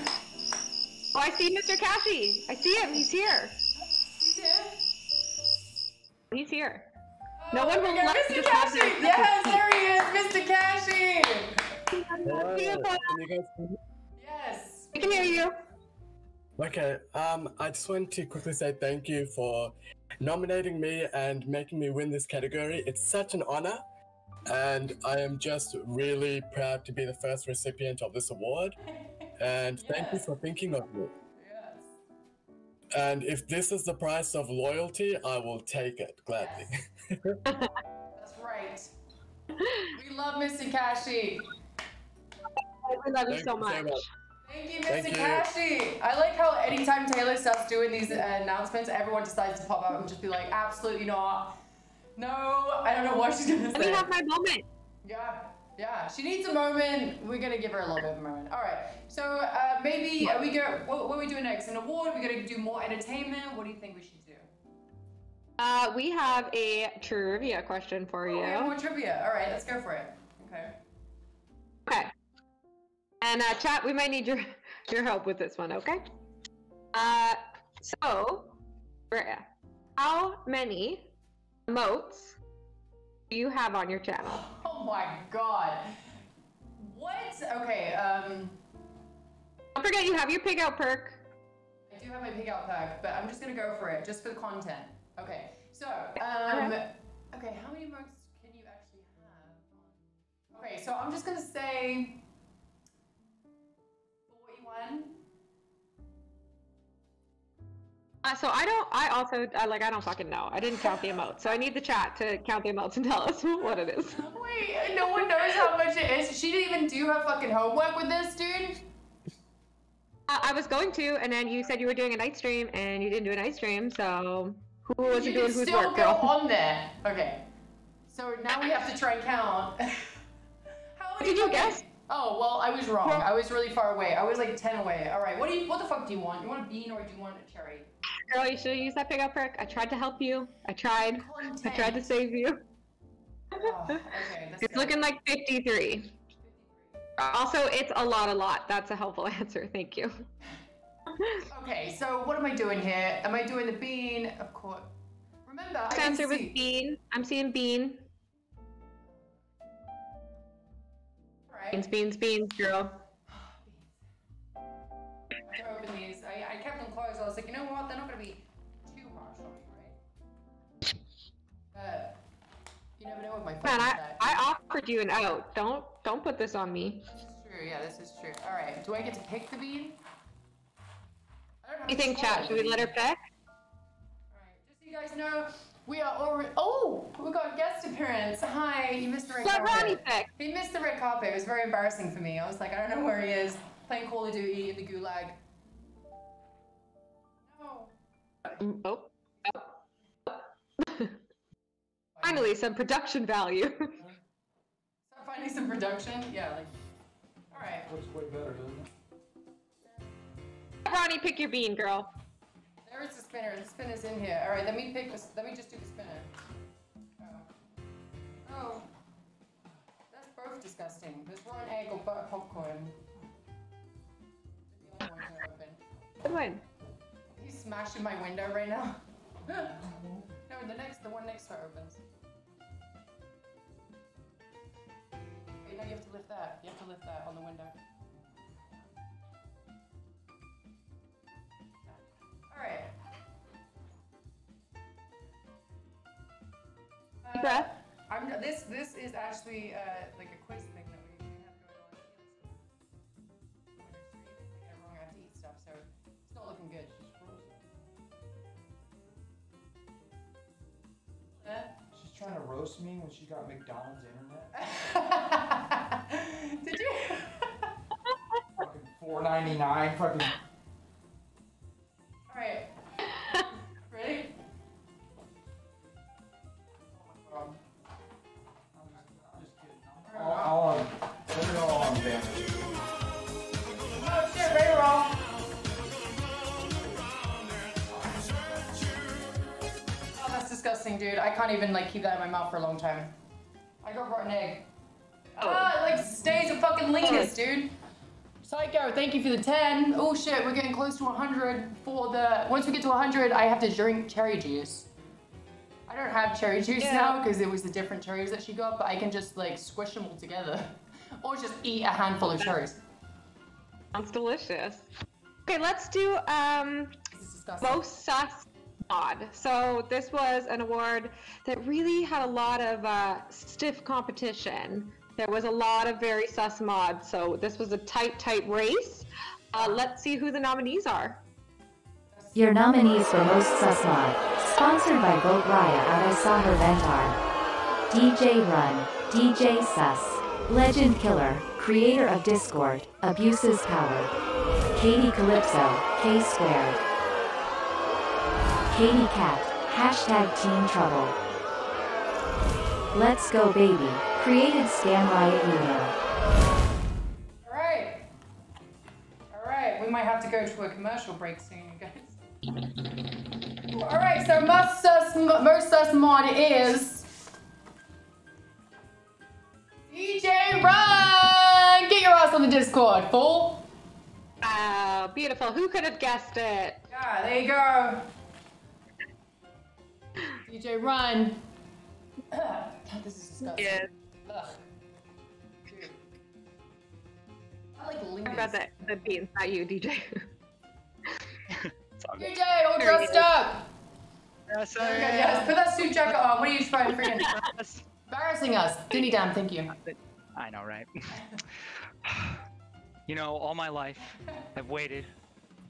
Oh, I see Mr. Kashi. I see him. He's here. He's here. No Oh, one we will got let Mr. this happen. Cashy. Yes, there he is, Mr. Cashy. Beautiful. Can can hear you. Okay, um, I just want to quickly say thank you for nominating me and making me win this category. It's such an honor, and I am just really proud to be the first recipient of this award. And thank you for thinking of me. Yes. And if this is the price of loyalty, I will take it gladly. That's right. We love Mr. Cashy. We love you Thank so much. So much. Thank you, Thank Mr. you. Kashi. I like how anytime Taylor starts doing these uh, announcements, everyone decides to pop up and just be like, absolutely not. No, I don't know what she's gonna Let say. me have my moment. Yeah, yeah. She needs a moment. We're gonna give her a little bit of a moment. All right. So uh, maybe are we go. What, what are we doing next? An award? Are we gonna do more entertainment? What do you think we should do? Uh, we have a trivia question for Oh, we have you. more trivia. All right, let's go for it. Okay. Okay. And uh, chat, we might need your your help with this one. Okay. Uh, so, how many emotes do you have on your channel? Oh my god. What? Okay. Um, Don't forget you have your pig out perk. I do have my pig out perk, but I'm just gonna go for it, just for the content. Okay. So, um, okay. How many mugs can you actually have? Okay, so I'm just gonna say 41. Uh, so I don't. I also I, like. I don't fucking know. I didn't count the emotes, so I need the chat to count the emotes and tell us what it is. Wait, no one knows how much it is. She didn't even do her fucking homework with this, dude. Uh, I was going to, and then you said you were doing a night stream, and you didn't do a night stream. So who was you doing still work, go girl? on there. Okay. So now we have to try and count. how many Did you guess? Oh well, I was wrong. I was really far away. I was like ten away. All right. What do you? What the fuck do you want? You want a bean or do you want a cherry? Girl, you should have used that pig out perk. I tried to help you. I tried. I tried to save you. Oh, okay. It's looking like 53. Also, it's a lot, a lot. That's a helpful answer. Thank you. Okay. So what am I doing here? Am I doing the bean? Of course. Remember, I answer was see. bean. I'm seeing bean. Beans, beans, beans, girl. to open these. I, I kept them closed. I was like, you know what? They're not going to be too harsh on me, right? But you never know with my phone. Man, I. I offered you an out. Don't don't put this on me. This is true. Yeah, this is true. All right. Do I get to pick the bean? I don't have You think, chat? Should we let her pick? All right. Just so you guys know, we are already. Oh, we got a guest appearance. Hi, he missed the red Let carpet. Ronnie pick. He missed the red carpet. It was very embarrassing for me. I was like, I don't know where he is. Playing Call of Duty in the gulag. No. Mm, oh. oh. Finally, some production value. Start finding some production. Yeah, like. All right. Looks way better, doesn't it? Ronnie, pick your bean, girl. There's the spinner. The spinner's in here. All right. Let me pick this. Let me just do the spinner. Oh. Oh. That's both disgusting. There's raw egg or butter popcorn. The ones open. He's smashing my window right now. no, the next, the one next to it opens. Wait, no, you have to lift that. You have to lift that on the window. Deep breath. I'm, this this is actually uh, like a quiz thing that we we have going on. Like everyone got to eat stuff, so it's not looking good. She's trying to roast me when she got McDonald's internet. Did you? fucking four ninety nine. Fucking. All right. All, all on. Put it all on damage. Oh shit, very wrong. Oh, that's disgusting, dude. I can't even like keep that in my mouth for a long time. I got rotten egg. Ah, it like stays a fucking lingus, dude. Psycho, thank you for the 10. Oh shit, we're getting close to 100 for the. Once we get to 100, I have to drink cherry juice. I don't have cherry juice Yeah. now because it was the different cherries that she got, but I can just like squish them all together. or just eat a handful of cherries. Sounds delicious. Okay, let's do um most sus mod. So this was an award that really had a lot of uh, stiff competition. There was a lot of very sus mods, so this was a tight, tight race. Uh, let's see who the nominees are. Your nominees for Most Sus. Sponsored by Vote Raya out Her Ventar. DJ Run, DJ Sus, Legend Killer, creator of Discord, abuses power. Katie Calypso, K squared. Katie Cat, hashtag Team Trouble. Let's Go Baby, created Scam Riot email. All right. All right. We might have to go to a commercial break soon, guys. All right. So most sus, most sus mod is DJ Run. Get your ass on the Discord, fool. Wow, beautiful. Who could have guessed it? Yeah, there you go. DJ Run. this is disgusting. Yes. Ugh. Dude. I like I lingers. bet that the beans, not you, DJ. DJ, all dressed up. Yes, Okay, yes, put that suit jacket on. What are you trying to freaking embarrassing us? Dinny damn, thank you. I know, right? you know, all my life, I've waited.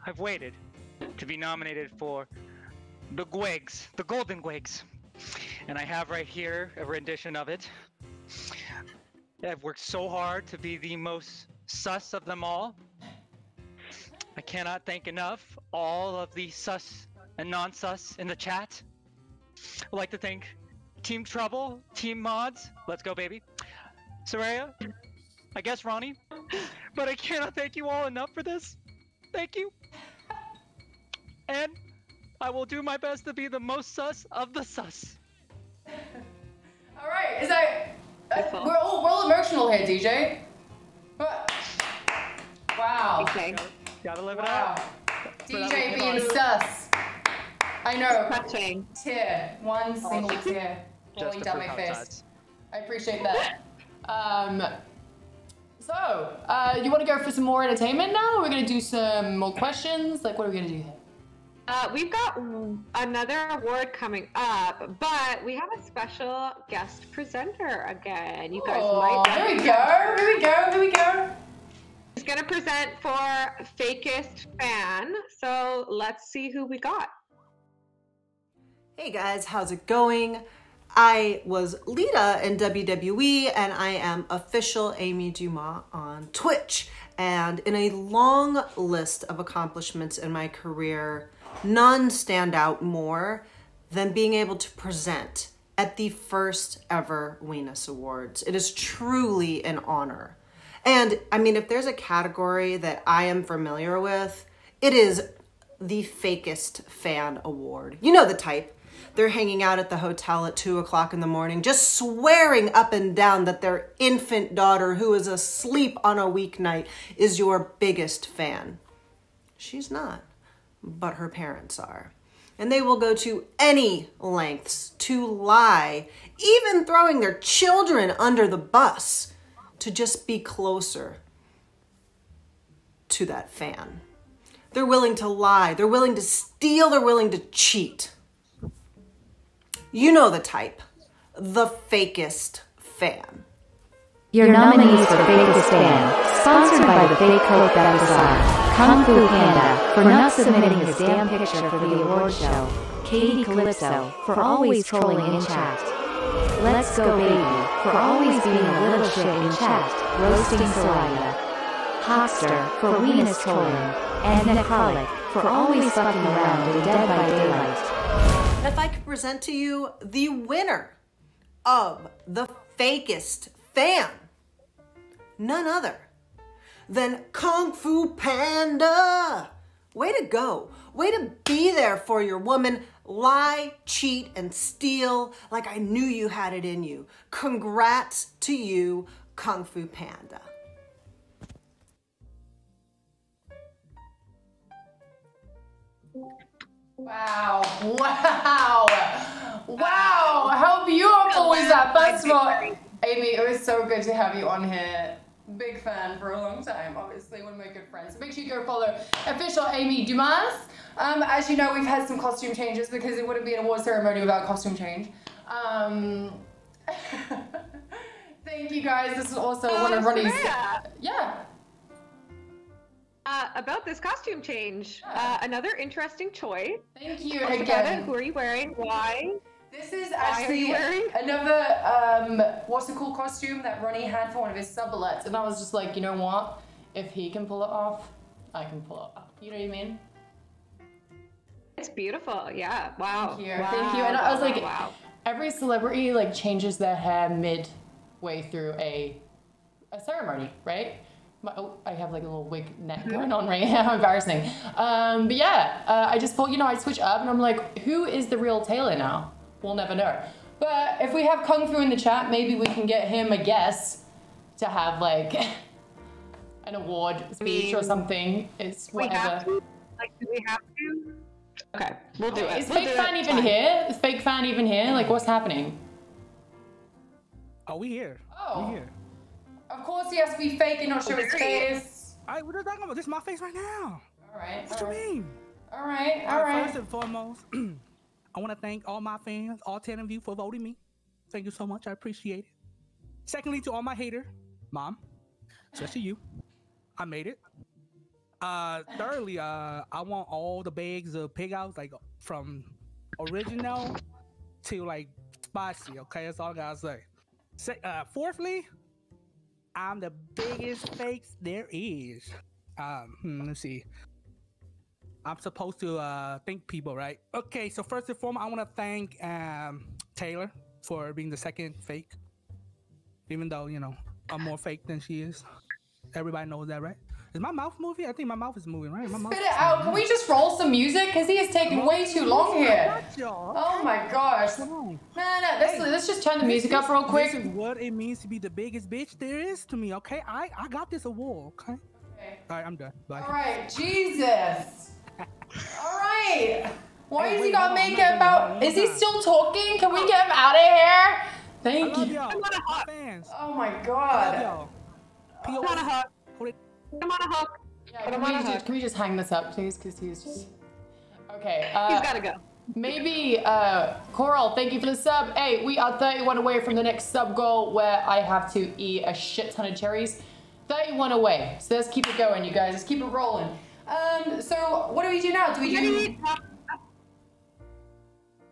I've waited to be nominated for the Gwigs, the Golden Gwigs. And I have right here a rendition of it. I've worked so hard to be the most sus of them all. I cannot thank enough all of the sus and non-sus in the chat. I'd like to thank Team Trouble, Team Mods, let's go baby, Saraya, I guess Ronnie, but I cannot thank you all enough for this. Thank you. And I will do my best to be the most sus of the sus. All right, is that uh, we're all we're all emotional here, DJ. What? Wow. Okay. Gotta live it up. DJ being sus. I know. Touching. Tear. One single tear rolling down my face. sus. I appreciate that. Um, so, uh, you want to go for some more entertainment now? We're gonna do some more questions. Like, what are we gonna do here? Uh, we've got another award coming up, but we have a special guest presenter again. You guys Oh, might. here we go. Here we go. Here we go. He's gonna present for Fakest Fan. So let's see who we got. Hey guys, how's it going? I was Lita in WWE and I am official Amy Dumas on Twitch. And in a long list of accomplishments in my career, none stand out more than being able to present at the first ever Weenus Awards. It is truly an honor. And I mean, if there's a category that I am familiar with, it is the fakest fan award. You know the type. They're hanging out at the hotel at two o'clock in the morning, just swearing up and down that their infant daughter, who is asleep on a weeknight, is your biggest fan. She's not, but her parents are. And they will go to any lengths to lie, even throwing their children under the bus to just be closer to that fan. They're willing to lie, they're willing to steal, they're willing to cheat. You know the type. The fakest fan. Your nominees for Fakest Fan, sponsored by the Fake Coke Bazaar, Kung Fu Panda, for not submitting his damn picture for the award show, Katie Calypso, for always trolling in chat, Let's Go Baby, for always being a little shit in chat, roasting Saraya, Hopster, for Venus trolling, and Necrolic, for always fucking around in Dead by Daylight. If I could present to you the winner of the fakest fan, none other than Kung Fu Panda. Way to go. Way to be there for your woman. Lie, cheat, and steal like I knew you had it in you. Congrats to you, Kung Fu Panda. Wow. Wow. Wow. How beautiful is that? First of all, Amy, it was so good to have you on here. Big fan for a long time, obviously, one of my good friends. So make sure you go follow official Amy Dumas. Um, as you know, we've had some costume changes because it wouldn't be an award ceremony without costume change. Um, thank you guys. This is also one of Uh, Ronnie's. Yeah. Uh, about this costume change, uh, another interesting choice. Thank you again. Who are you wearing? Why? This is actually another um what's it called costume that Ronnie had for one of his sublets, and I was just like, you know what? If he can pull it off, I can pull it off. You know what I mean? It's beautiful. Yeah. Wow. Thank you. Wow. Thank you. And I was like, wow. every celebrity like changes their hair midway through a a ceremony, right? My, oh, I have like a little wig net going on right now. Embarrassing. Um, but yeah, uh, I just thought, you know, I'd switch up and I'm like, who is the real Taylor now? We'll never know. But if we have Kung Fu in the chat, maybe we can get him a guess to have like an award speech or mean, something. It's We whatever. have to. Like, do we have to? Okay, we'll do it. Is We'll fake do fan it. even Fine. here? Is fake fan even here? Like, what's happening? Are we here. Oh. We here. Of course he has to be fake and not show his there he face. Alright, what are you talking about? This is my face right now. Alright, What do you mean? alright, Alright, alright. First and foremost, I want to thank all my fans, all 10 of you, for voting me. Thank you so much. I appreciate it. Secondly, to all my hater, mom, especially you, I made it. Uh, thirdly, uh, I want all the bags of pig outs, like from original to like spicy. Okay, that's all I gotta say. Se- uh, fourthly, I'm the biggest fakes there is. Um, hmm, let's see. I'm supposed to uh thank people, right? Okay, so first and foremost, I want to thank um Taylor for being the second fake. Even though you know I'm more fake than she is, everybody knows that, right? Is my mouth moving? I think my mouth is moving, right? My mouth Spit it out. moving. Can we just roll some music? Because he is taking way too long here. Oh my gosh. No, no, no. Let's, let's just turn the music up real quick. This is what it means to be the biggest bitch there is to me, okay? I I got this award, okay? All right, I'm done. Bye. All right, Jesus. All right. Why Hey, is he got hold on, make I'm it about? Is he still talking? Can we get him out of here? Thank I love you. y'all. My fans. Oh my God. y'all. On a hook. Come on a hook. Yeah, can, we just, can we just hang this up, please? Because he's just. Okay. Uh, He's gotta go. Maybe, uh, Coral, thank you for the sub. Hey, we are 31 away from the next sub goal where I have to eat a shit ton of cherries. 31 away. So let's keep it going, you guys. Let's keep it rolling. Um, so what do we do now? Do we do.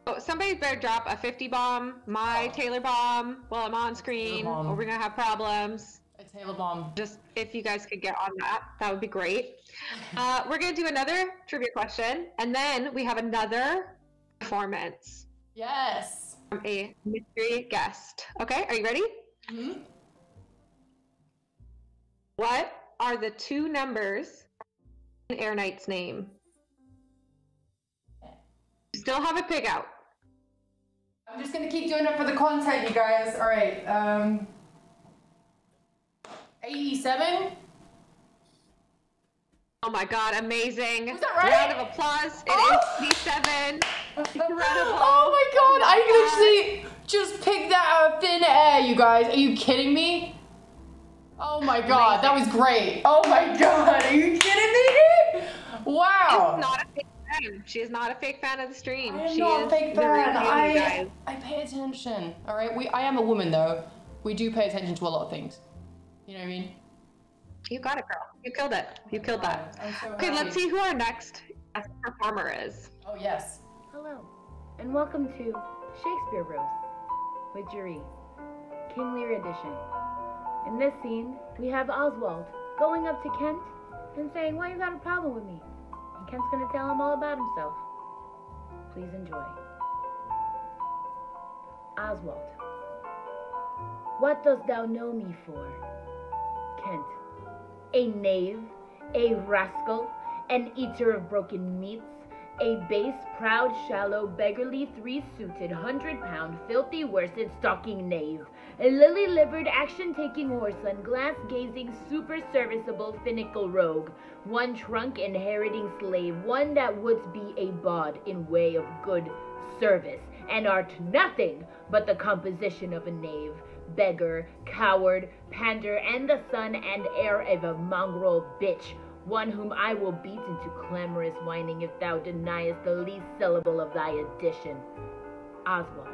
Oh, somebody better drop a 50 bomb, my Oh. Taylor bomb, while I'm on screen, or we're gonna have problems. A Taylor bomb. Just if you guys could get on that, that would be great. Uh, we're gonna do another trivia question, and then we have another performance Yes. from a mystery guest. Okay, are you ready? hmm What are the two numbers Air Knight's name? Still have a pig out. I'm just gonna keep doing it for the content, you guys. All right. Um. 87. Oh my god, amazing. Was that right? Round of applause. It Oh! is 87. Incredible. Oh my god, my I literally just picked that out of thin air, you guys. Are you kidding me? Oh my god, that was great. Oh my god, are you kidding me? Wow. She's not a fake fan. She is not a fake fan of the stream. I am she not a fake fan. deal, you I. I pay attention. All right, we I am a woman though. We do pay attention to a lot of things. You know what I mean? You got it, girl. You killed it. You killed that. So Okay, let's see who our next guest performer is. Oh yes. Hello, and welcome to Shakespeare Roast with Jury, King Lear edition. In this scene, we have Oswald going up to Kent and saying, Why you got a problem with me? And Kent's gonna tell him all about himself. Please enjoy. Oswald, what dost thou know me for? Kent, a knave, a rascal, an eater of broken meats, a base, proud, shallow, beggarly, three-suited, hundred-pound, filthy, worsted, stalking knave, a lily-livered, action-taking horseman, glass-gazing, super-serviceable, finical rogue, one trunk inheriting slave, one that wouldst be a bawd in way of good service, and art nothing but the composition of a knave, beggar, coward, pander, and the son and heir of a mongrel bitch, one whom I will beat into clamorous whining if thou deniest the least syllable of thy addition. Oswald,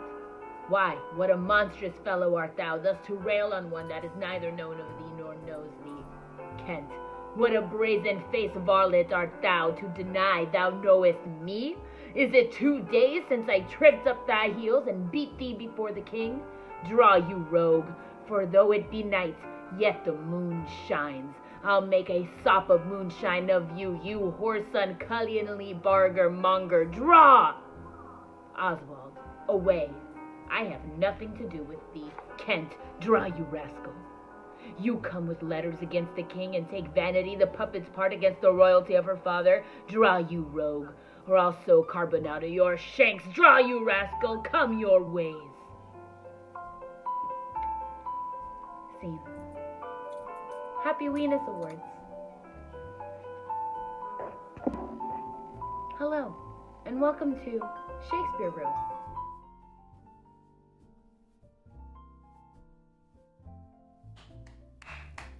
why, what a monstrous fellow art thou, thus to rail on one that is neither known of thee nor knows thee. Kent, what a brazen faced varlet art thou to deny thou knowest me? Is it two days since I tripped up thy heels and beat thee before the king? Draw, you rogue, for though it be night, yet the moon shines. I'll make a sop of moonshine of you, you whoreson cullionly barber monger. Draw! Oswald, away. I have nothing to do with thee. Kent, draw, you rascal. You come with letters against the king and take Vanity, the puppet's part, against the royalty of her father. Draw, you rogue, or I'll sew carbon out of your shanks. Draw, you rascal, come your ways. Scene. Happy Weenus Awards. Hello, and welcome to Shakespeare Roast.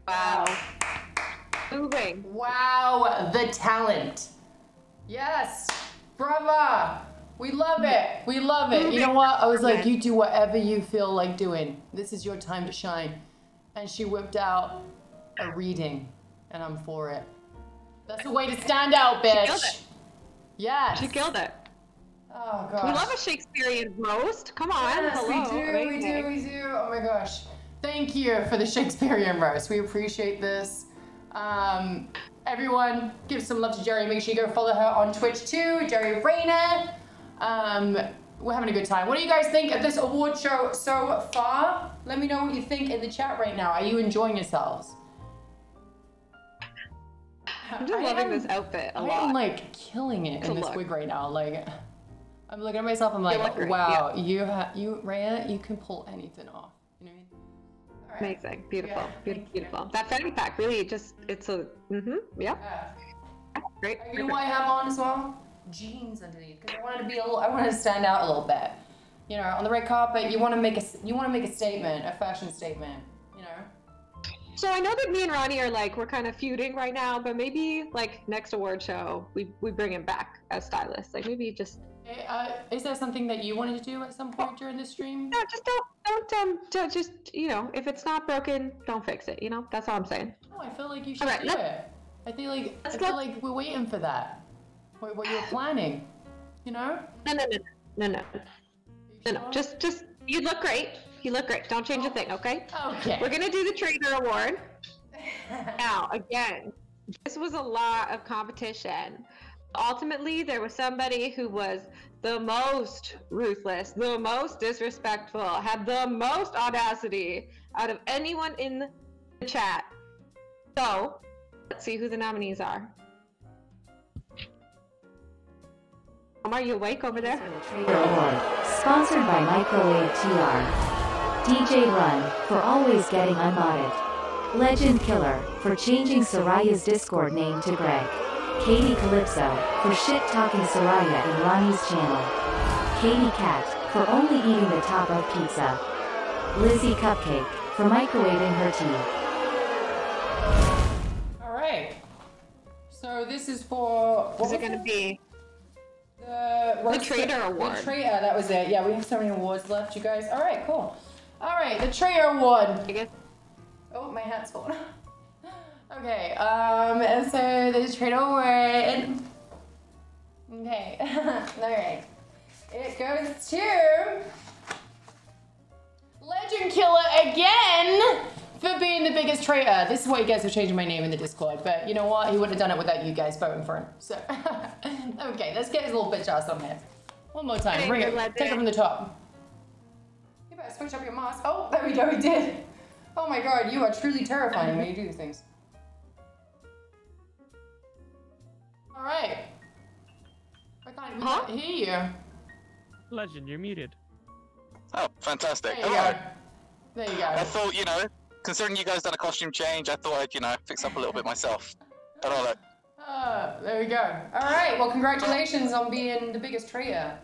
Wow. Moving. Wow, the talent. Yes, brava. We love it. We love it. You know what? I was like, you do whatever you feel like doing. This is your time to shine. And she whipped out a reading, and I'm for it. That's the way to stand out, She killed bitch. it. Yes. She killed it. Oh gosh. We love a Shakespearean roast. Come on. Yes, Hello. we do, we do, we do. Oh my gosh. Thank you for the Shakespearean roast. We appreciate this. Um, everyone, give some love to Jerry. Make sure you go follow her on Twitch too, Jerry Rayner. Um, we're having a good time. What do you guys think of this award show so far? Let me know what you think in the chat right now. Are you enjoying yourselves? I'm just I loving am- this outfit a I lot. am like killing it It's in this look. wig right now. Like, I'm looking at myself. I'm like, wow, you ha- you Raya, you can pull anything off. You know what I mean? Amazing. Beautiful. Yeah, beautiful. Beautiful. That fanny pack really just, it's a, mm-hmm. Yep. Great. You know what I have on as well? Jeans underneath because I wanted to be a little. I wanted to stand out a little bit. You know, on the red carpet, you want to make a you want to make a statement, a fashion statement. So I know that me and Ronnie are like we're kind of feuding right now, but maybe like next award show we we bring him back as stylist. Like maybe just Eh, Uh, is there something that you wanted to do at some point during the stream? no, just don't don't um don't just you know if it's not broken, don't fix it. You know that's all I'm saying. No, I feel like you should Alright, do it. I feel like I feel go- like we're waiting for that. What, what you're planning, you know? No no no no no no no. Just just you look great. You look great. Don't change a thing, okay? Okay. We're gonna do the trader award. now again, this was a lot of competition. Ultimately, there was somebody who was the most ruthless, the most disrespectful, had the most audacity out of anyone in the chat. So, let's see who the nominees are. Omar, you awake over there? Trader Award, sponsored by Microwave TR. DJ Run, for always getting unmodded. Legend Killer, for changing Saraya's Discord name to Greg. Katie Calypso, for shit-talking Saraya in Ronnie's channel. Katie Cat, for only eating the top of pizza. Lizzie Cupcake, for microwaving her tea. All right. So this is for. What Is it was gonna be The, The Trader the Award. Trader, that was it. Yeah, we have so many awards left, you guys. All right, cool. All right, the Trader Award. I guess. Oh, my hat's falling. okay, um, and so the Trader Award. Okay, all right. It goes to Legend Killer again for being the biggest traitor. This is why you guys are changing my name in the Discord, but you know what? He wouldn't have done it without you guys voting for him. So, okay, let's get his little bitch ass on here. One more time. Bring it. Take it from the top. You better switch up your mask. Oh, there we go. We did. Oh my god, you are truly terrifying when you do these things. All right. I can't, we can't hear you. Legend, you're muted. Oh, fantastic. There you Hello. go. There you go. I thought, you know, considering you guys done a costume change, I thought I'd, you know, fix up a little bit myself. Hello there. Ah, there we go. All right. Well, congratulations on being the biggest traitor.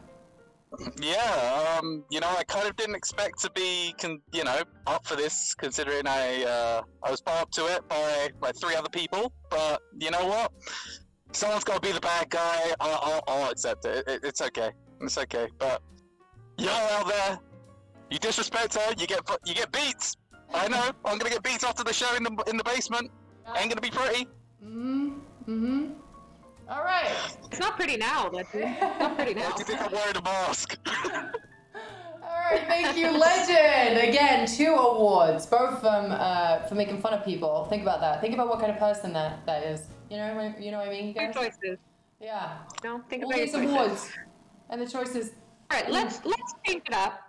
Yeah, um, you know, I kind of didn't expect to be, con- you know, up for this, considering I, uh, I was brought up to it by like three other people. But you know what? Someone's got to be the bad guy. I'll, I'll, I'll accept it. it. It's okay. It's okay. But y'all out there, you disrespect her, you get you get beats. I know. I'm gonna get beats after the show in the in the basement. Ain't gonna be pretty. Mm-hmm. Mm-hmm. All right. It's not pretty now, Legend. It's not pretty now. do you think I'm wearing a mask? All right, thank you, Legend. Again, two awards, both of them uh, for making fun of people. Think about that. Think about what kind of person that that is. You know, what- you know what I mean, Your guys? choices. Yeah. No, think All about your these choices. awards and the choices. All right, let's let's change it up.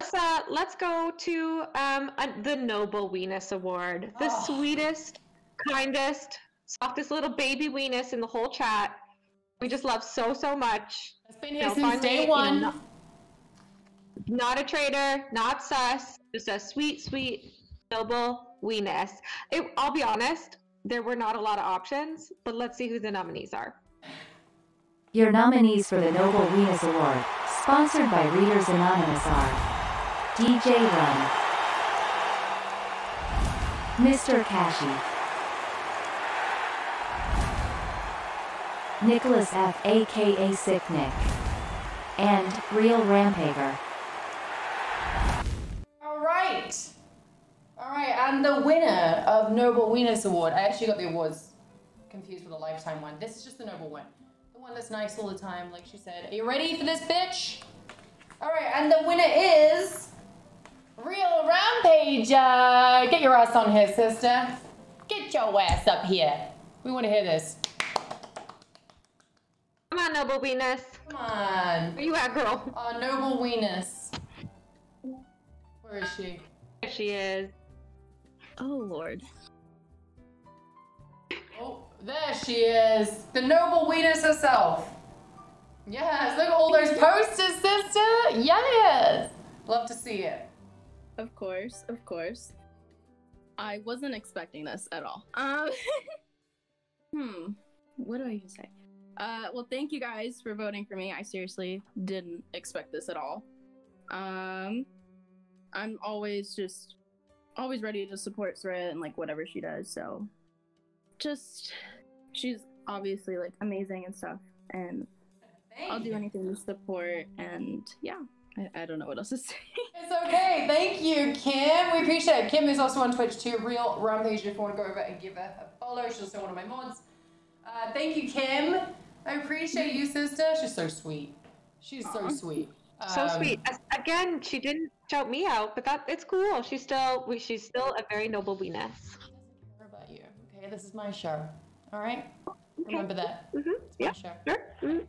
Let's uh, let's go to um uh, the Noble Weenus Award, the Oh. sweetest, kindest, softest little baby weenus in the whole chat. We just love so so much. It's been here since day one. not, not a traitor, not sus, just a sweet, sweet, noble weenus. It, I'll be honest, there were not a lot of options, but let's see who the nominees are. Your nominees for the Noble Weenus Award, sponsored by Readers Anonymous are DJ Run, Mr. Cashy, Nicholas F. aka Sick Nick, and Real Rampager. All right. All right, and the winner of Noble Weenus Award. I actually got the awards confused with the lifetime one. This is just the Noble one. The one that's nice all the time, like she said. Are you ready for this, bitch? All right, and the winner is Real Rampager. Get your ass on here, sister. Get your ass up here. We want to hear this. Come on, Noble Weenus. Come on. Where you at, girl? Oh, Noble Weenus. Where is she? There she is. Oh lord. Oh, there she is. The Noble Weenus herself. Yes, look at all those posters, sister. Yes. Love to see it. Of course, of course. I wasn't expecting this at all. Um, hmm. What do I even say? Uh, well, thank you guys for voting for me. I seriously didn't expect this at all. Um, I'm always just always ready to support Saraya and like whatever she does. So, just she's obviously like amazing and stuff, and I'll do anything to support. And yeah, I, I don't know what else to say. It's okay. Thank you, Kim. We appreciate it. Kim is also on Twitch too. Real Rampage. If you want to go over and give her a follow, she's also one of my mods. Uh, thank you, Kim. I appreciate you, sister. She's so sweet. She's so sweet. So Um, sweet. As- Again, she didn't shout me out, but that it's cool. She's still we- she's still a very noble weenus. What about you? Okay, this is my show. All right. Remember that. Mm-hmm. It's my Yeah, show. sure.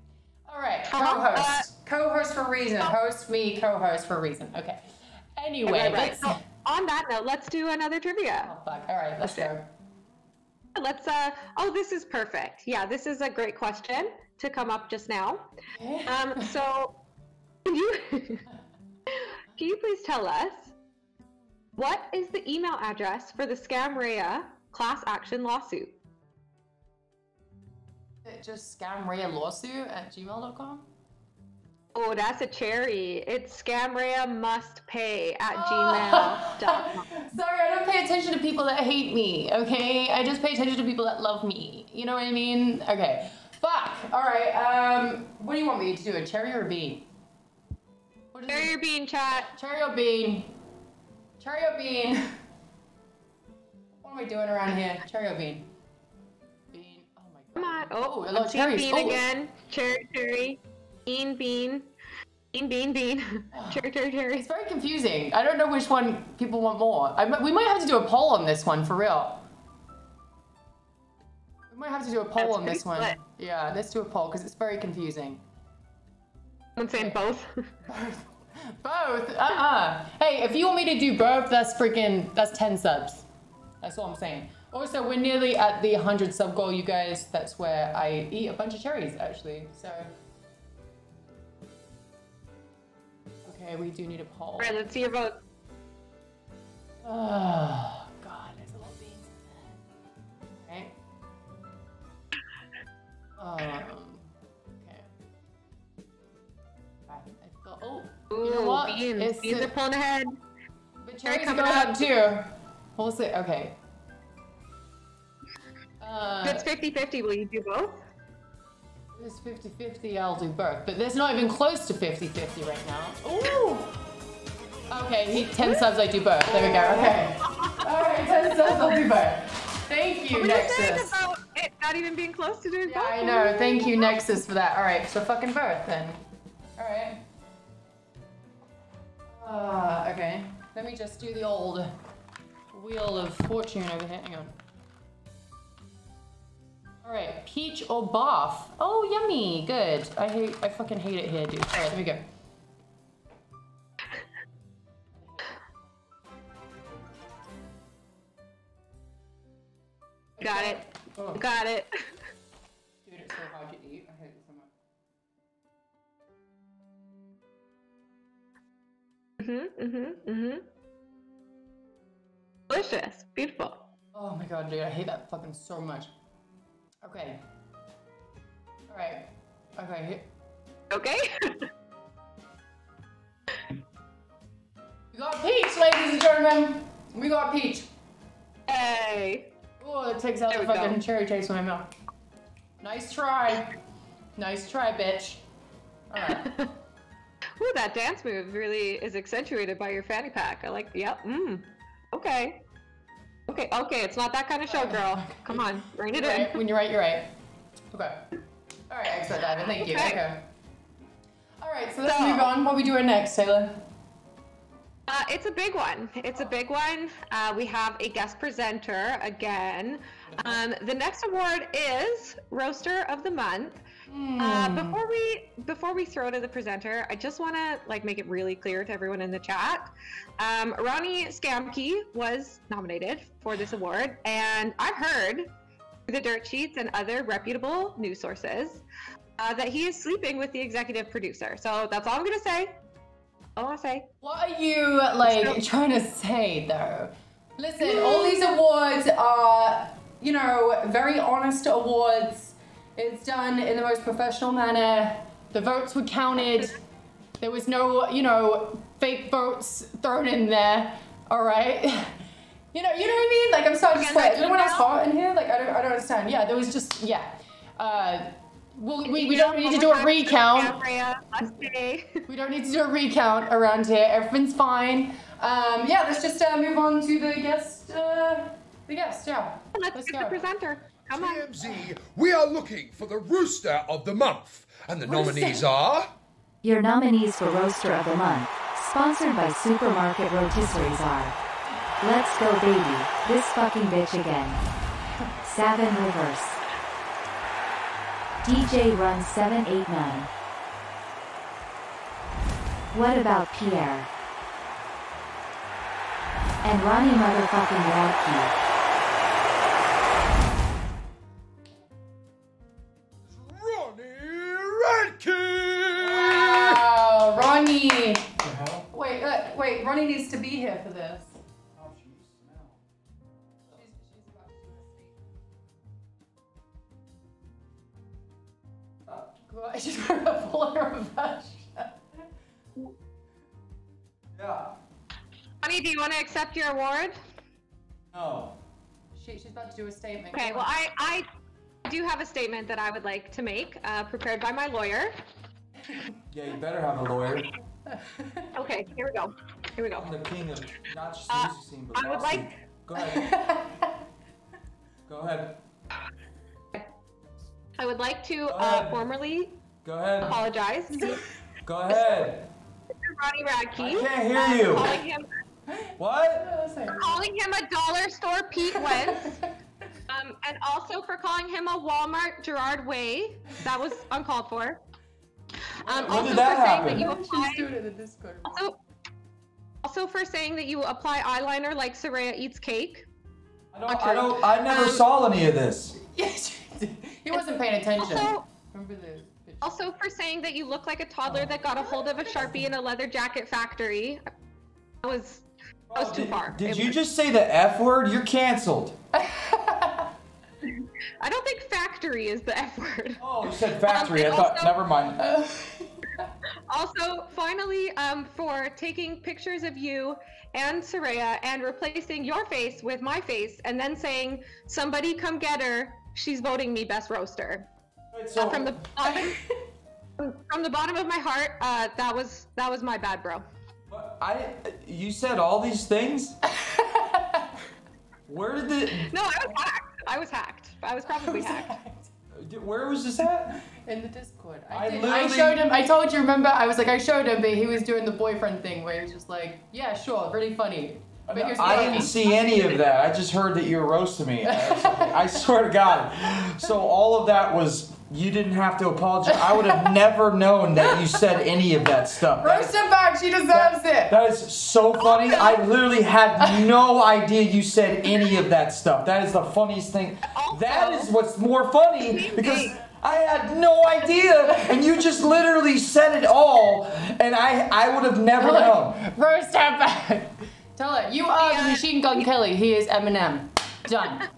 All right. Uh-huh, Co-host. co-host for reason. Host me. Co-host for reason. Okay. Anyway, Right, right. So, on that note, let's do another trivia. Oh, fuck. All right, let's go. Let's uh oh this is perfect. Yeah, this is a great question to come up just now. Um so can you can you please tell us what is the email address for the Scam Rhea class action lawsuit? Just scam Rhea lawsuit at gmail.com. Oh, that's a cherry. It's scamrhea must pay at gmail.com. Sorry, I don't pay attention to people that hate me, okay? I just pay attention to people that love me. You know what I mean? Okay. Fuck. All right. Um, what do you want me to do? A cherry or a bean? What is Cherry or bean chat? Cherry or bean? Cherry or bean? What am I doing around here? Cherry or bean? Bean. Oh my god. Come on. Oh, Oh, a lot I'm of cherries. bean Oh. again. Cherry, cherry. Bean, bean. Bean, bean, bean. cherry, cherry, cherry. It's very confusing. I don't know which one people want more. I, we might have to do a poll on this one for real. We might have to do a poll That's on this pretty one. Yeah, let's do a poll because it's very confusing. I'm saying both. Both? Uh-uh. Hey, if you want me to do both, that's freaking, that's 10 subs. That's all I'm saying. Also, we're nearly at the 100 sub goal, you guys. That's where I eat a bunch of cherries, actually. So. Okay, we do need a poll. All right, let's see your vote. Oh, God, there's a of beans in. Okay. Um, okay. I, I feel, oh, you know what? beans. It's beans the- are pulling ahead. But Cherry cherries coming going up. up too. We'll see. Okay. Uh, it's 50 50, will you do both? It's 50 50, I'll do both. But there's not even close to 50 50 right now. Ooh! Okay, he, 10 subs, I do both. There we go. Okay. Alright, 10 subs, I'll do both. Thank you, What were you saying Nexus. about it? not even being close to doing Yeah, I know. Thank you, Nexus, for that. All right, so fucking vote then. All right. Uh, okay. Let me just do the old wheel of fortune over here. Hang on. All right, peach or bath? Oh, yummy. Good. I hate. I fucking hate it here, dude. All right, let me go. Got it. Oh. Got it. Dude, it's so hard to eat. I hate it so much. Mhm. Mhm. Mhm. Delicious. Beautiful. Oh my god, dude, I hate that fucking so much. Okay. All right. Okay. Okay. We got peach, ladies and gentlemen. We got peach. Hey. Oh, it takes out There the we go. fucking cherry taste in my mouth. Nice try. Nice try, bitch. All right. Ooh, that dance move really is accentuated by your fanny pack. I like. Yep. Mmm. Okay. Okay. Okay. It's not that kind of show, girl. Come on, bring it right. in. When you're right, you're right. Okay. All right, excellent, diver. Thank you. Okay. Okay. All right, so let's So- move on. What are we doing next, Taylor? Uh, it's a big one. It's a big one. Uh, we have a guest presenter again. Um, the next award is Roaster of the Month. Uh, Hmm. before we before we throw to the presenter, I just want to like make it really clear to everyone in the chat. Um, Ronnie Scamke was nominated for this award, and I've heard through the dirt sheets and other reputable news sources uh, that he is sleeping with the executive producer. So that's all I'm gonna say. All I say. What are you like trying to say though? Listen, all these awards are, you know, very honest awards. It's done in the most professional manner. The votes were counted. There was no, you know, fake votes thrown in there. All right. You know, you know what I mean? Like I'm starting to sweat. You know when it's hot in here? Like I don't, I don't understand. Yeah, there was just, yeah. Uh, well, we, we don't need to do a recount. We don't need to do a recount around here. Everything's fine. Um, yeah, let's just uh, move on to the guest. Uh, the guest, yeah. Let's, get the presenter. Come on. TMZ, we are looking for the Rooster of the Month, and the nominees are. Your nominees for Roaster of the Month, sponsored by Supermarket Rotisseries are Let's Go Baby, This Fucking Bitch Again, Savin Reverse, DJ Run 789. What about Pierre? And Ronnie motherfucking Radke. Wow, Ronnie. Wait, uh, wait. Ronnie needs to be here for this. Uh, She's wearing a full reverse. Yeah. Honey, do you want to accept your award? No. She, she's about to do a statement. Okay, well. I, I do have a statement that I would like to make, uh, prepared by my lawyer. Yeah, you better have a lawyer. Okay, here we go. Here we go. I'm the king of not just Uh, the scene, but I would lawsuit. like- Go ahead. Go ahead. I would like to uh, formally Go ahead. apologize Go ahead. Mr. Ronnie Radke. I can't hear you. Calling him, What? for calling him a dollar store Pete Wentz. Um, and also for calling him a Walmart Gerard Way. That was uncalled for. Um, When also did that for saying that you She's apply doing it in. Also, also for saying that you apply eyeliner like Saraya eats cake. I don't. I don't. I never saw any of this. Yes, he wasn't paying attention. Also, also for saying that you look like a toddler that got a hold of a sharpie in a leather jacket factory. That was that was too far. Did It you was- just say the F word? You're canceled. I don't think factory is the F word. Oh, you said factory. Um, I thought. also- never mind. Also, finally, um, for taking pictures of you and Saraya and replacing your face with my face, and then saying, "Somebody come get her. She's voting me best roaster." so- Uh, from the bottom, from the bottom of my heart, uh, that was that was my bad, bro. I. You said all these things. Where did the? No, I was hacked. I was hacked. I was probably hacked. Where was this at? In the Discord. I I, did. I showed him. I told you. Remember? I was like, I showed him, but he was doing the boyfriend thing where he was just like, "Yeah, sure, really funny." But here's I didn't see any of that. I just heard that you were roasting me. I swear to God. So all of that was you didn't have to apologize. I would have never known that you said any of that stuff. That Roast him back. She deserves it. That is so funny. I literally had no idea you said any of that stuff. That is the funniest thing. That is what's more funny because I had no idea, and you just literally said it all, and I I would have never known. Roast him back. Tell her you are the Machine Gun Kelly. He is Eminem. Done.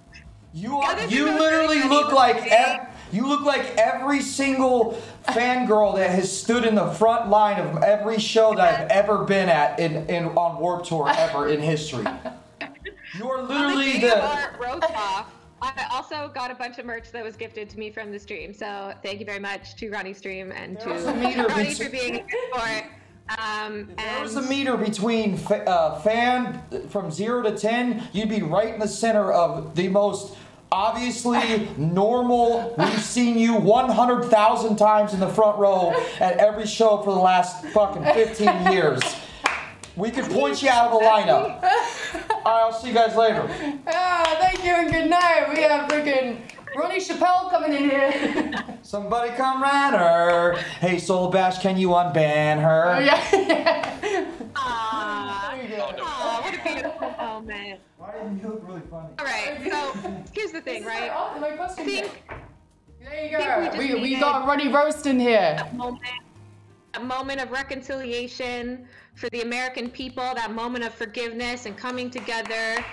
You are, you literally look like ev- you look like every single fangirl that has stood in the front line of every show that I've ever been at in, in on Warped Tour ever in history. You are literally the art, roast off. I also got a bunch of merch that was gifted to me from the stream. So thank you very much to Ronnie Stream and to There's a meter Ronnie between- for being here for it. Um, There was a meter between fa- uh, fan from zero to ten. You'd be right in the center of the most obviously normal. We've seen you 100,000 times in the front row at every show for the last fucking 15 years. We could point you out of the lineup. All right, I'll see you guys later. Ah, thank you and good night. We have freaking Ronnie Chappelle coming in here. Somebody come ran her. Hey, Soul Bash, can you unban her? Oh, yeah. Aw, what a beautiful moment. Why didn't you look really funny? All right, so here's the thing, right? Oh, my I think There you go. think We, we got Ronnie Roast in here. a moment, a moment of reconciliation for the American people, that moment of forgiveness and coming together.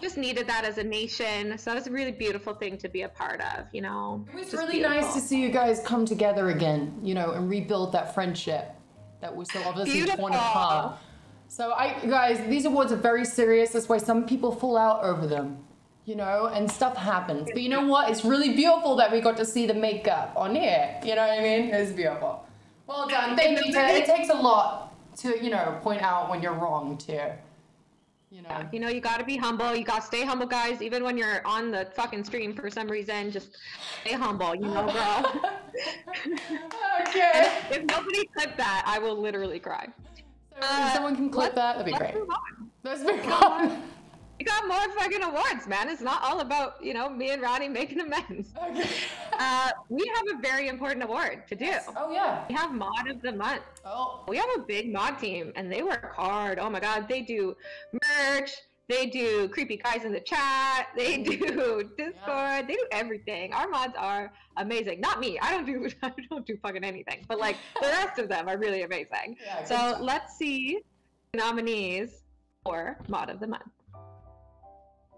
Just needed that as a nation. So that was a really beautiful thing to be a part of, you know? It was Just really nice to see you guys come together again, you know, and rebuild that friendship that was so obviously torn apart. So I guys, these awards are very serious. That's why some people fall out over them. You know, and stuff happens. But you know what? It's really beautiful that we got to see the makeup on here. You know what I mean? It's beautiful. Well done. Thank you. Ted. It takes a lot to, you know, point out when you're wrong too. You know. You know, you gotta be humble. You gotta stay humble, guys. Even when you're on the fucking stream for some reason, just stay humble. You know, girl. okay. If nobody clipped that, I will literally cry. If someone can clip that, that'd be let's great. move on. Let's move on. We got more fucking awards, man. It's not all about you know me and Ronnie making amends. Uh, we have a very important award to do. Oh yeah. We have mod of the month. Oh. We have a big mod team, and they work hard. Oh my god, they do merch. They do creepy guys in the chat. They do Discord. They do everything. Our mods are amazing. Not me. I don't do. I don't do fucking anything. But like the rest of them are really amazing. Yeah, so job. let's see the nominees for mod of the month.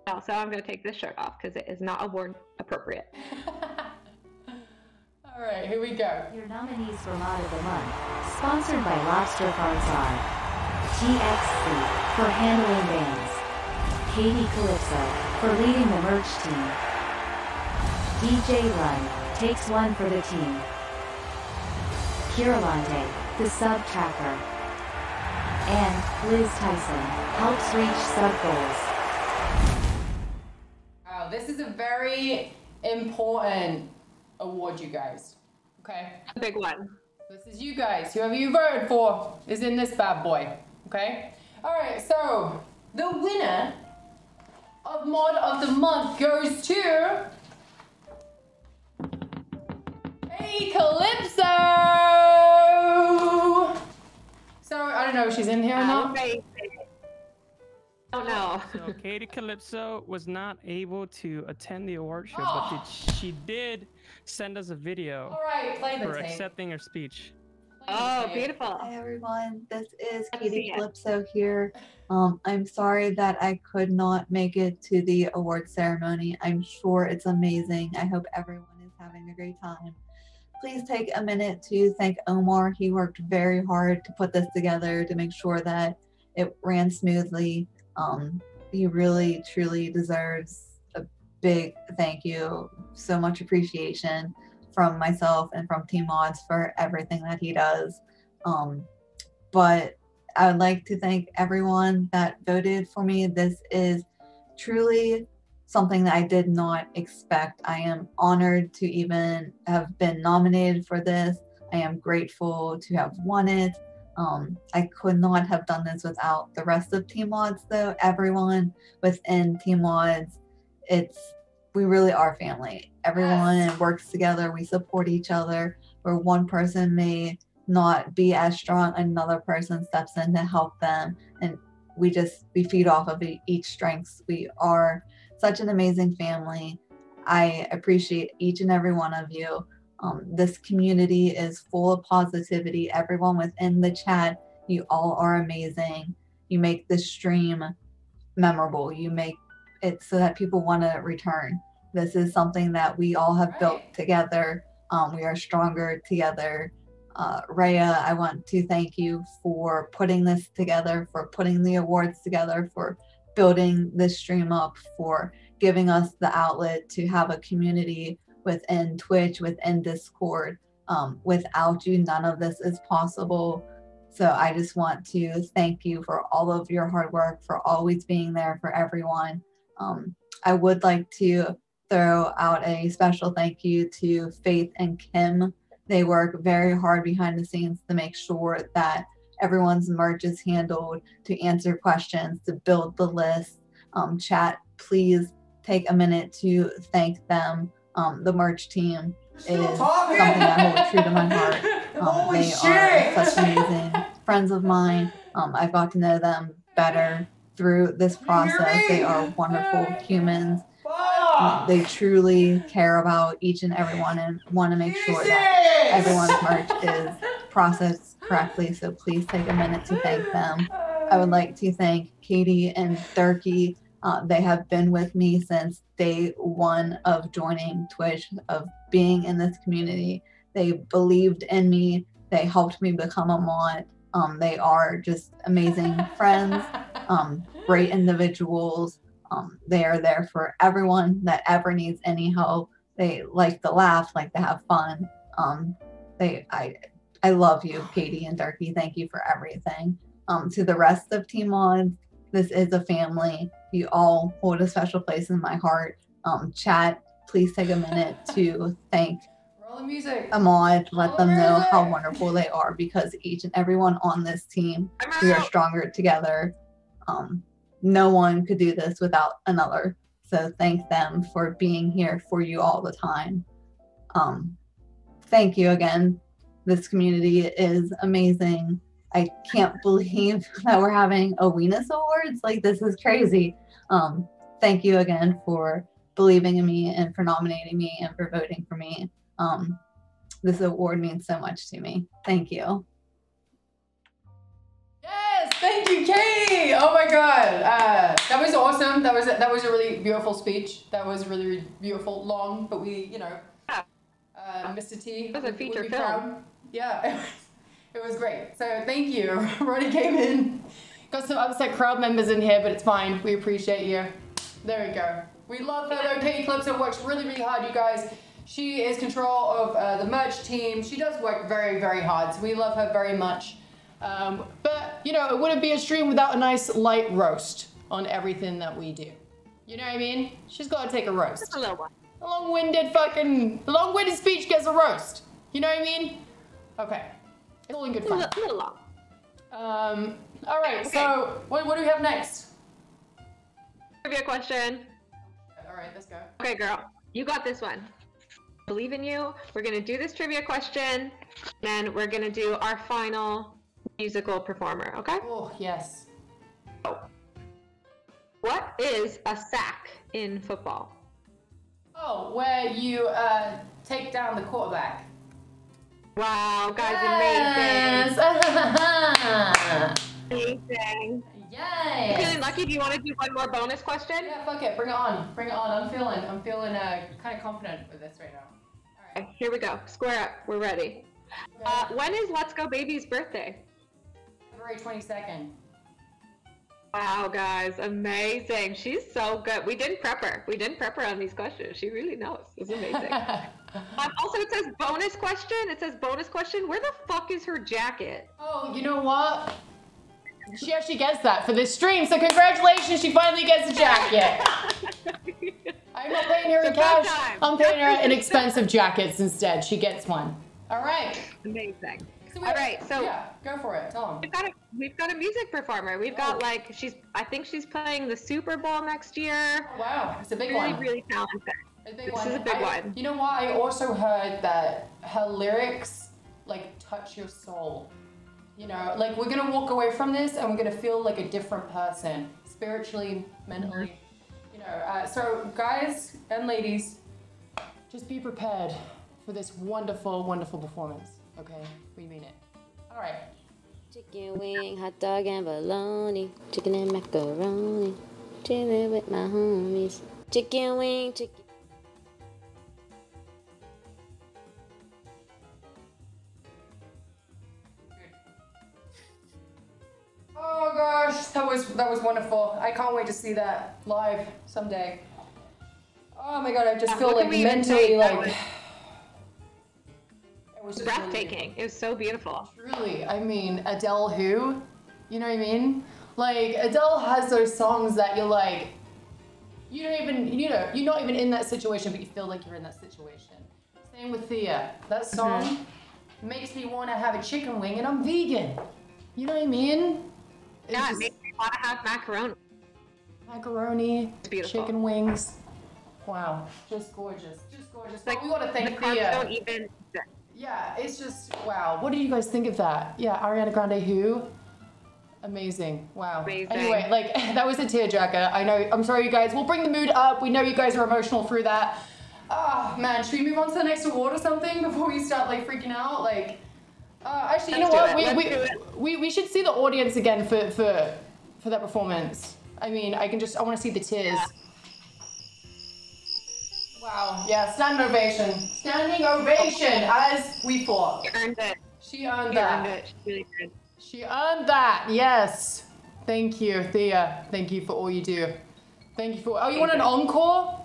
Also, I'm gonna take this shirt off because it is not award appropriate. All right, here we go. Your nominees for Mod of the Month, sponsored by Lobster Farms are TXC for handling bands, Katie Calypso for leading the merch team, DJ Lund takes one for the team, Kiralante, the sub tracker, and Liz Tyson helps reach sub goals. Wow, this is a very important award, you guys. Okay? A big one. This is you guys. Whoever you voted for is in this bad boy. Okay? Alright, so the winner of Mod of the Month goes to. Hey, Calypso! So, I don't know if she's in here or not. Oh no. So Katie Calypso was not able to attend the award show, but Oh. did, she did send us a video Alright, play for tape. accepting her speech. Oh, beautiful. Hi everyone, this is Katie. Calypso here. Um, I'm sorry that I could not make it to the award ceremony. I'm sure it's amazing. I hope everyone is having a great time. Please take a minute to thank Omar. He worked very hard to put this together to make sure that it ran smoothly. Um, he really, truly deserves a big thank you. So much appreciation from myself and from Team Mods for everything that he does. Um, but I would like to thank everyone that voted for me. This is truly something that I did not expect. I am honored to even have been nominated for this. I am grateful to have won it. Um, I could not have done this without the rest of Team Mods, though. Everyone within Team Mods, it's we really are family. Everyone works together. We support each other. Where one person may not be as strong, another person steps in to help them, and we just we feed off of each strengths. We are such an amazing family. I appreciate each and every one of you. Um, this community is full of positivity. Everyone within the chat, you all are amazing. You make this stream memorable. You make it so that people want to return. This is something that we all have built together. Um, we are stronger together. Uh, Rhea, I want to thank you for putting this together, for putting the awards together, for building this stream up, for giving us the outlet to have a community within Twitch, within Discord. Um, without you, none of this is possible. So I just want to thank you for all of your hard work, for always being there for everyone. Um, I would like to throw out a special thank you to Faith and Kim. They work very hard behind the scenes to make sure that everyone's merch is handled, to answer questions, to build the list. Um, chat, please take a minute to thank them. Um, the merch team is something that holds true to my heart. Um, they are such amazing friends of mine. Um, I've got to know them better through this process. They are wonderful humans. They truly care about each and every one and want to make sure that everyone's merch is processed correctly. So please take a minute to thank them. I would like to thank Katie and Durkee. Uh, they have been with me since day one of joining Twitch, of being in this community. They believed in me. They helped me become a mod. Um, they are just amazing friends, um, great individuals. Um, they are there for everyone that ever needs any help. They like to laugh, like to have fun. Um, they, I, I love you, Katie and Darky. Thank you for everything. Um, to the rest of Team Mods, this is a family. You all hold a special place in my heart. Um, chat, please take a minute to thank Roll the music. a mod, let them know how wonderful they are because each and everyone on this team, we are stronger together. Um, no one could do this without another. So thank them for being here for you all the time. Um, thank you again. This community is amazing. I can't believe that we're having a Weenus Awards. Like this is crazy. Um, thank you again for believing in me and for nominating me and for voting for me. Um, this award means so much to me. Thank you. Thank you, Katie. Oh my God, uh, that was awesome. That was a, that was a really beautiful speech. That was really, really beautiful, long, but we, you know, uh, Mr. T. It was a feature film. Proud. Yeah, it was, it was great. So thank you. Ronnie came in. Got some upset crowd members in here, but it's fine. We appreciate you. There we go. We love her though. Katie Calypso works really, really hard, you guys. She is control of uh, the merch team. She does work very, very hard. So we love her very much. Um, but, you know, it wouldn't be a stream without a nice light roast on everything that we do. You know what I mean? She's got to take a roast. Just a little one. A long-winded fucking, a long-winded speech gets a roast. You know what I mean? Okay. It's all in good A fun. little, little long. Um, all right, so what, what do we have next? Trivia question. All right, let's go. Okay, girl, you got this one. Believe in you. We're gonna do this trivia question, and we're gonna do our final musical performer. Okay? Oh yes. Oh. What is a sack in football? Oh, where you uh, take down the quarterback. Wow, guys, Yes. amazing! Amazing. Yay! You feeling lucky? Do you want to do one more bonus question? Yeah, fuck it. Bring it on. Bring it on. I'm feeling. I'm feeling uh, kind of confident with this right now. Okay, here we go. Square up. We're ready. Uh, when is Let's Go Baby's birthday? February 22nd. Wow, guys, amazing. She's so good. We didn't prep her. We didn't prep her on these questions. She really knows. It's amazing. um, also, it says bonus question. It says bonus question. Where the fuck is her jacket? Oh, you know what? She actually gets that for this stream, so congratulations, she finally gets a jacket. I'm not paying her in cash. I'm paying her in expensive jackets instead. She gets one. All right. Amazing. So we- All right, so yeah, go for it. Tell them. We've got a we've got a music performer. We've got like she's I think she's playing the Super Bowl next year. Wow, it's a big really, one. Really really talented. A big this one. is a big I- one. You know what? I also heard that her lyrics like touch your soul. You know, like we're gonna walk away from this and we're gonna feel like a different person, spiritually, mentally. You know, uh, so guys and ladies, just be prepared for this wonderful, wonderful performance. Okay, we mean it. All right. Chicken wing, hot dog and bologna, chicken and macaroni, chilling with my homies. Chicken wing, chicken. Oh gosh, that was that was wonderful. I can't wait to see that live someday. Oh my god, I just Yeah, feel like can we even mentally say? That like was- it was breathtaking. It was so beautiful. Really, I mean Adele, who? You know what I mean? Like Adele has those songs that you're like, you don't even, you know, you're not even in that situation, but you feel like you're in that situation. Same with Thea. That song mm-hmm. makes me want to have a chicken wing, and I'm vegan. You know what I mean? It's Yeah, it makes me want to have macaroni. macaroni, beautiful. chicken wings. Wow, just gorgeous, just gorgeous. Like we want to thank carbs Thea. don't even. Yeah, it's just wow. What do you guys think of that? Yeah, Ariana Grande, who? Amazing. Wow. Amazing. Anyway, like that was a tearjerker. I know. I'm sorry, you guys. We'll bring the mood up. We know you guys are emotional through that. Ah, man. Should we move on to the next award or something before we start like freaking out? Like, uh, actually, you Let's know what? it. We, Let's we, we we should see the audience again for for for that performance. I mean, I can just I want to see the tears. Wow. Yeah, standing ovation. Standing ovation, as we thought. She earned it. She earned She that. earned it. She really did. She earned that. Yes. Thank you, Thea. Thank you for all you do. Thank you for. Oh, you want an encore?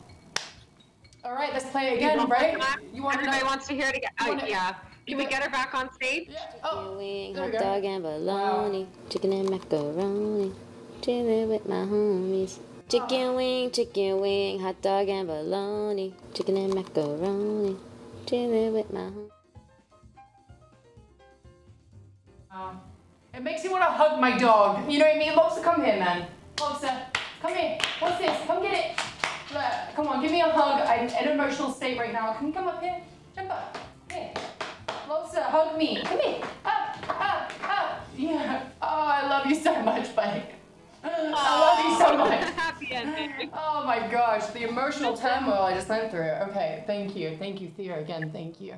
All right, let's play it again, want right? You want Everybody wants to hear it again. Oh, yeah. Can we get her back on stage? Oh, there we hot go. dog and bologna, chicken and macaroni, chilling with my homies. Chicken wing, chicken wing, hot dog and bologna, chicken and macaroni, chilling with my homies. Um, it makes me want to hug my dog. You know what I mean? Lobster, come here, man. Lobster, come here. What's this? Come get it. Look, come on, give me a hug. I'm in an emotional state right now. Can you come up here? Jump up. Here. Lobster, hug me. Come here. Up, up, up. Yeah. Oh, I love you so much, buddy. I love you so much. Happy ending. Oh my gosh, the emotional turmoil I just went through. Okay, thank you. Thank you, Thea, again. Thank you.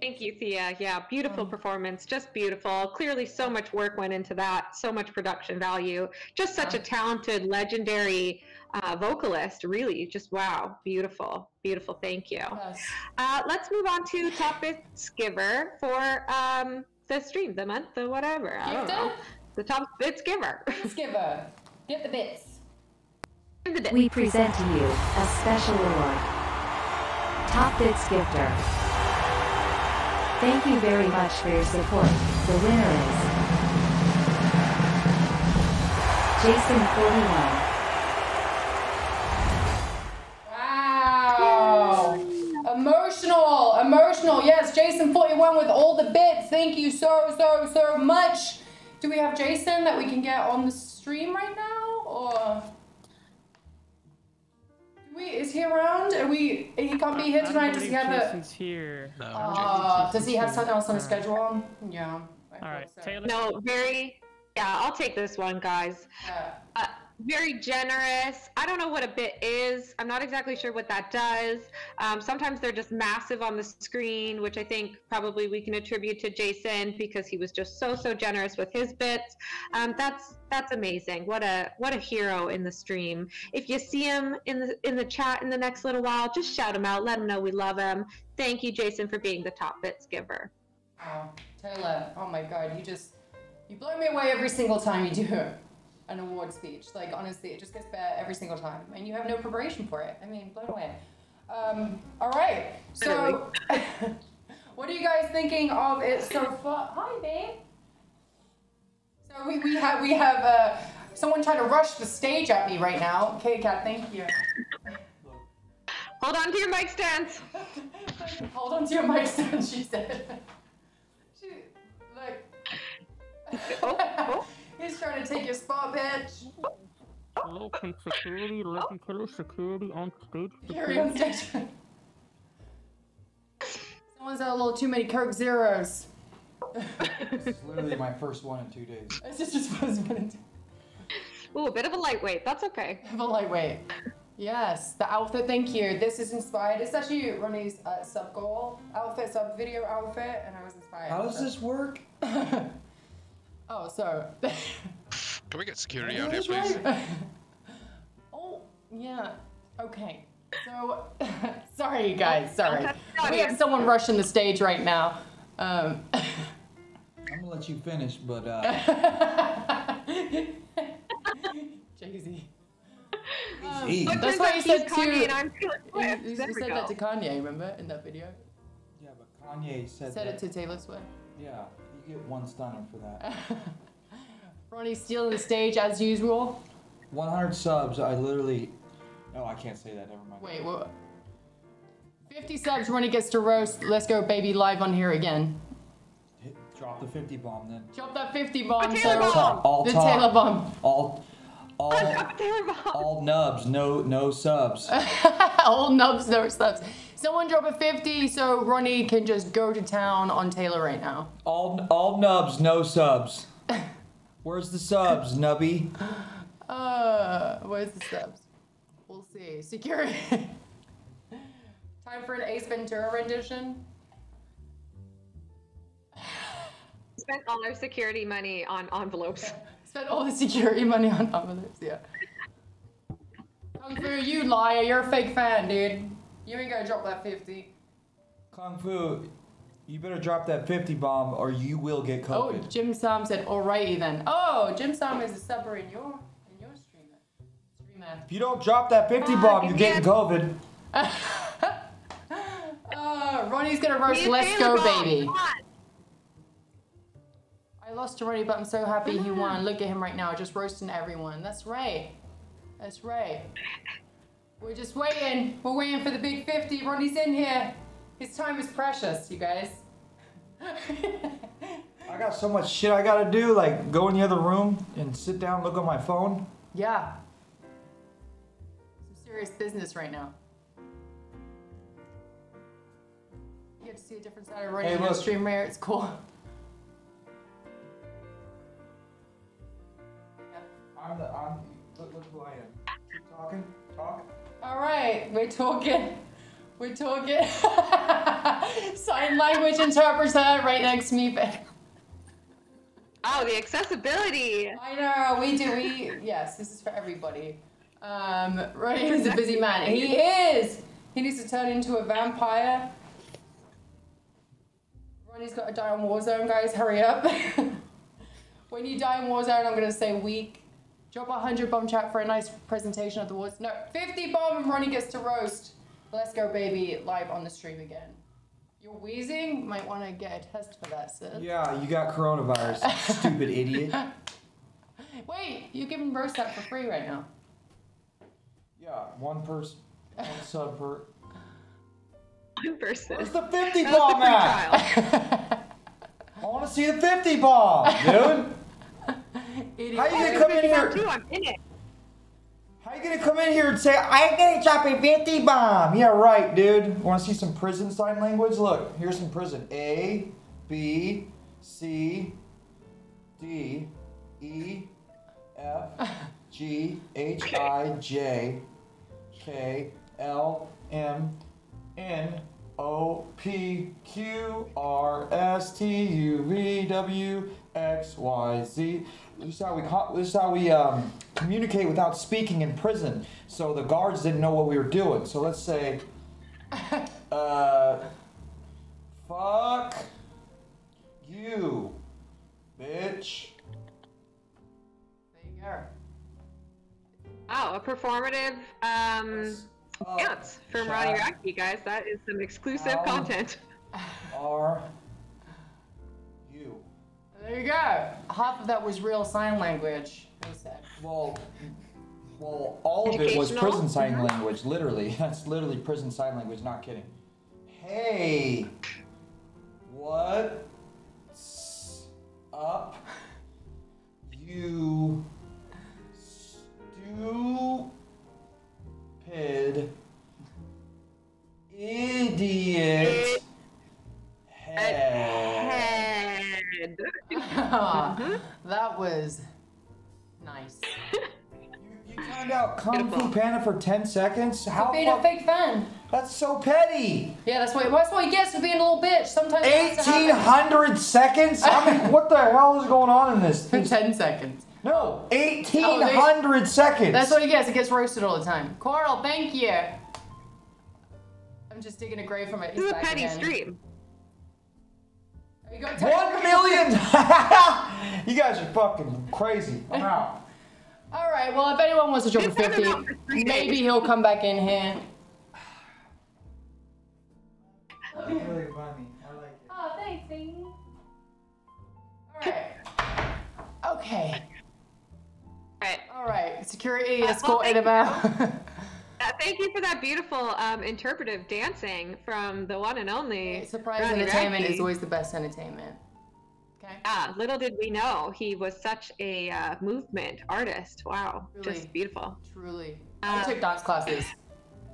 Thank you, Thea. Yeah, beautiful performance. Just beautiful. Clearly, so much work went into that. So much production value. Just such a talented, legendary uh, vocalist. Really, just wow. Beautiful. Beautiful. Thank you. Uh, let's move on to Topics Giver for um, the stream, the month, the whatever. I don't know. The top bits giver. Bits giver. Get the bits. We present to you a special award. Top Bits Gifter. Thank you very much for your support. The winner is Jason41. Wow. Emotional, emotional. Yes, Jason 41 with all the bits. Thank you so, so, so much. Do we have Jason that we can get on the stream right now? Or. We, is he around? Are we, he can't be here tonight. Does he believe have a. Jason's here. Uh, does he have something else on his schedule? Yeah. All right, Taylor. No, very. Yeah, I'll take this one, guys. Uh, very generous. I don't know what a bit is. I'm not exactly sure what that does. Um, sometimes they're just massive on the screen, which I think probably we can attribute to Jason because he was just so so generous with his bits. Um, that's that's amazing. What a what a hero in the stream. If you see him in the in the chat in the next little while, just shout him out. Let him know we love him. Thank you, Jason, for being the top bits giver. Oh, Taylor, oh my god, you just you blow me away every single time you do an award speech. Like honestly, it just gets better every single time, and you have no preparation for it. I mean, blown away. Um, all right, so what are you guys thinking of it so far? Hi, babe. So we, we have we have uh, someone trying to rush the stage at me right now. Okay, Kat, thank you. Hold on to your mic stands. Hold on to your mic stand, she said. She, like, Oh, he's trying to take your spot, bitch. Local security, Legend Killer security on stage. Gary on stage. Someone's had a little too many Coke Zeros. It's literally my first one in two days. It's just just was one. Ooh, a bit of a lightweight. That's okay. Bit of a lightweight. Yes, the outfit. Thank you. This is inspired. It's actually Ronnie's uh, sub goal outfit, sub video outfit, and I was inspired. How does this work? Oh, so. Can we get security out here, please? oh, yeah. Okay. So, sorry, you guys. Sorry. We have someone rushing the stage right now. Um, I'm gonna let you finish, but uh, Jay Z. Um, that's why out you he's said to. Kanye and I'm Taylor You, you said that to Kanye, remember in that video? yeah, but Kanye said, Said that. it to Taylor Swift. Yeah, you get one stunner for that. Ronnie stealing the stage as usual. 100 subs. I literally. No, I can't say that. Never mind. Wait, what? 50 subs, Ronnie gets to roast. Let's go, baby, live on here again. Hit, drop the 50 bomb then. Drop that 50 bomb. The so- Taylor All. All the top. Taylor bomb. All. All. Taylor. All nubs. No. No subs. All nubs, no subs. Someone drop a 50 so Ronnie can just go to town on Taylor right now. All. All nubs. No subs. Where's the subs, nubby? Uh, where's the subs? We'll see. Security. Time for an Ace Ventura rendition. Spent all our security money on envelopes. Spent all the security money on envelopes, yeah. Kung Fu, you liar. You're a fake fan, dude. You ain't gonna drop that 50. Kung Fu, you better drop that 50 bomb or you will get COVID. Oh, Jim Sam said, alrighty then. Oh, Jim Sam is a subber in your in your streamer. Streamer. If you don't drop that 50 Ah, bomb, you're getting COVID. Uh, Ronnie's gonna roast Me and Let's Go Bomb, Baby. I lost to Ronnie, but I'm so happy he won. Look at him right now, just roasting everyone. That's right. That's right. We're just waiting. We're waiting for the big 50. Ronnie's in here. His time is precious, you guys. I got so much shit I gotta do, like go in the other room and sit down, look on my phone. Yeah. Some serious business right now. You get to see a different side of Ronnie Hey, look. stream rare. It's cool. I'm the, I'm, look, look who I am. Keep talking, talk. All right, we're talking. We're talking. Sign language interpreter right next to me. Oh, the accessibility. I know, we do. We yes, this is for everybody. Um, Ronnie is a busy man. He is. He needs to turn into a vampire. Ronnie's got to die on Warzone, guys. Hurry up. when you die in Warzone, I'm gonna say weak. Drop a hundred bomb chat for a nice presentation of the wars. No, 50 bomb and Ronnie gets to roast. Let's go, baby, live on the stream again. You're wheezing. Might want to get a test for that, sis. Yeah, you got coronavirus, stupid idiot. Wait, you can roast that for free right now. Yeah, one person, one sub per. One person. Where's the 50 bomb the at? I want to see the 50 bomb, dude. How you gonna come in here? Too, I'm in it. How you gonna come in here and say I'm gonna drop a 50 bomb? Yeah, right, dude. Want to see some prison sign language? Look, here's some prison. A, B, C, D, E, F, G, H, I, J, K, L, M, N, O, P, Q, R, S, T, U, V, W, X, Y, Z. This is how we this is how we um, communicate without speaking in prison. So the guards didn't know what we were doing. So let's say, uh, fuck you, bitch. There you go. Wow, a performative um dance from Ronnie chat. Radke, guys. That is some exclusive Ow. content. R. You. There you go. Half of that was real sign language. He said. Well, Well, all of it was prison sign language. Literally, that's literally prison sign language. Not kidding. Hey, what's up, you stupid idiot head? that was nice. You turned out Kung Fu Panda for 10 seconds? How being a fake fan. That's so petty. Yeah, that's what that's what he gets for being a little bitch. Sometimes it has to happen. 1800 seconds? I mean, what the hell is going on in this? For 10 seconds. No, Oh, 1800 seconds. That's what he gets. He gets roasted all the time. Coral, thank you. I'm just digging a grave from it. This is a petty stream. You One million! you guys are fucking crazy. I'm out. All right. Well, if anyone wants to drop a 50, out for three maybe he'll come back in here. That's Really funny. I like it. Oh, thanks, baby. All right. Okay. Right. All right. Security Uh, well, escorted thank him out. Uh, thank you for that beautiful um, interpretive dancing from the one and only Surprise Ronnie entertainment Radke. is always the best entertainment. Okay. Yeah, little did we know he was such a uh, movement artist. Wow, Truly. just beautiful. Truly. Uh, I took dance classes.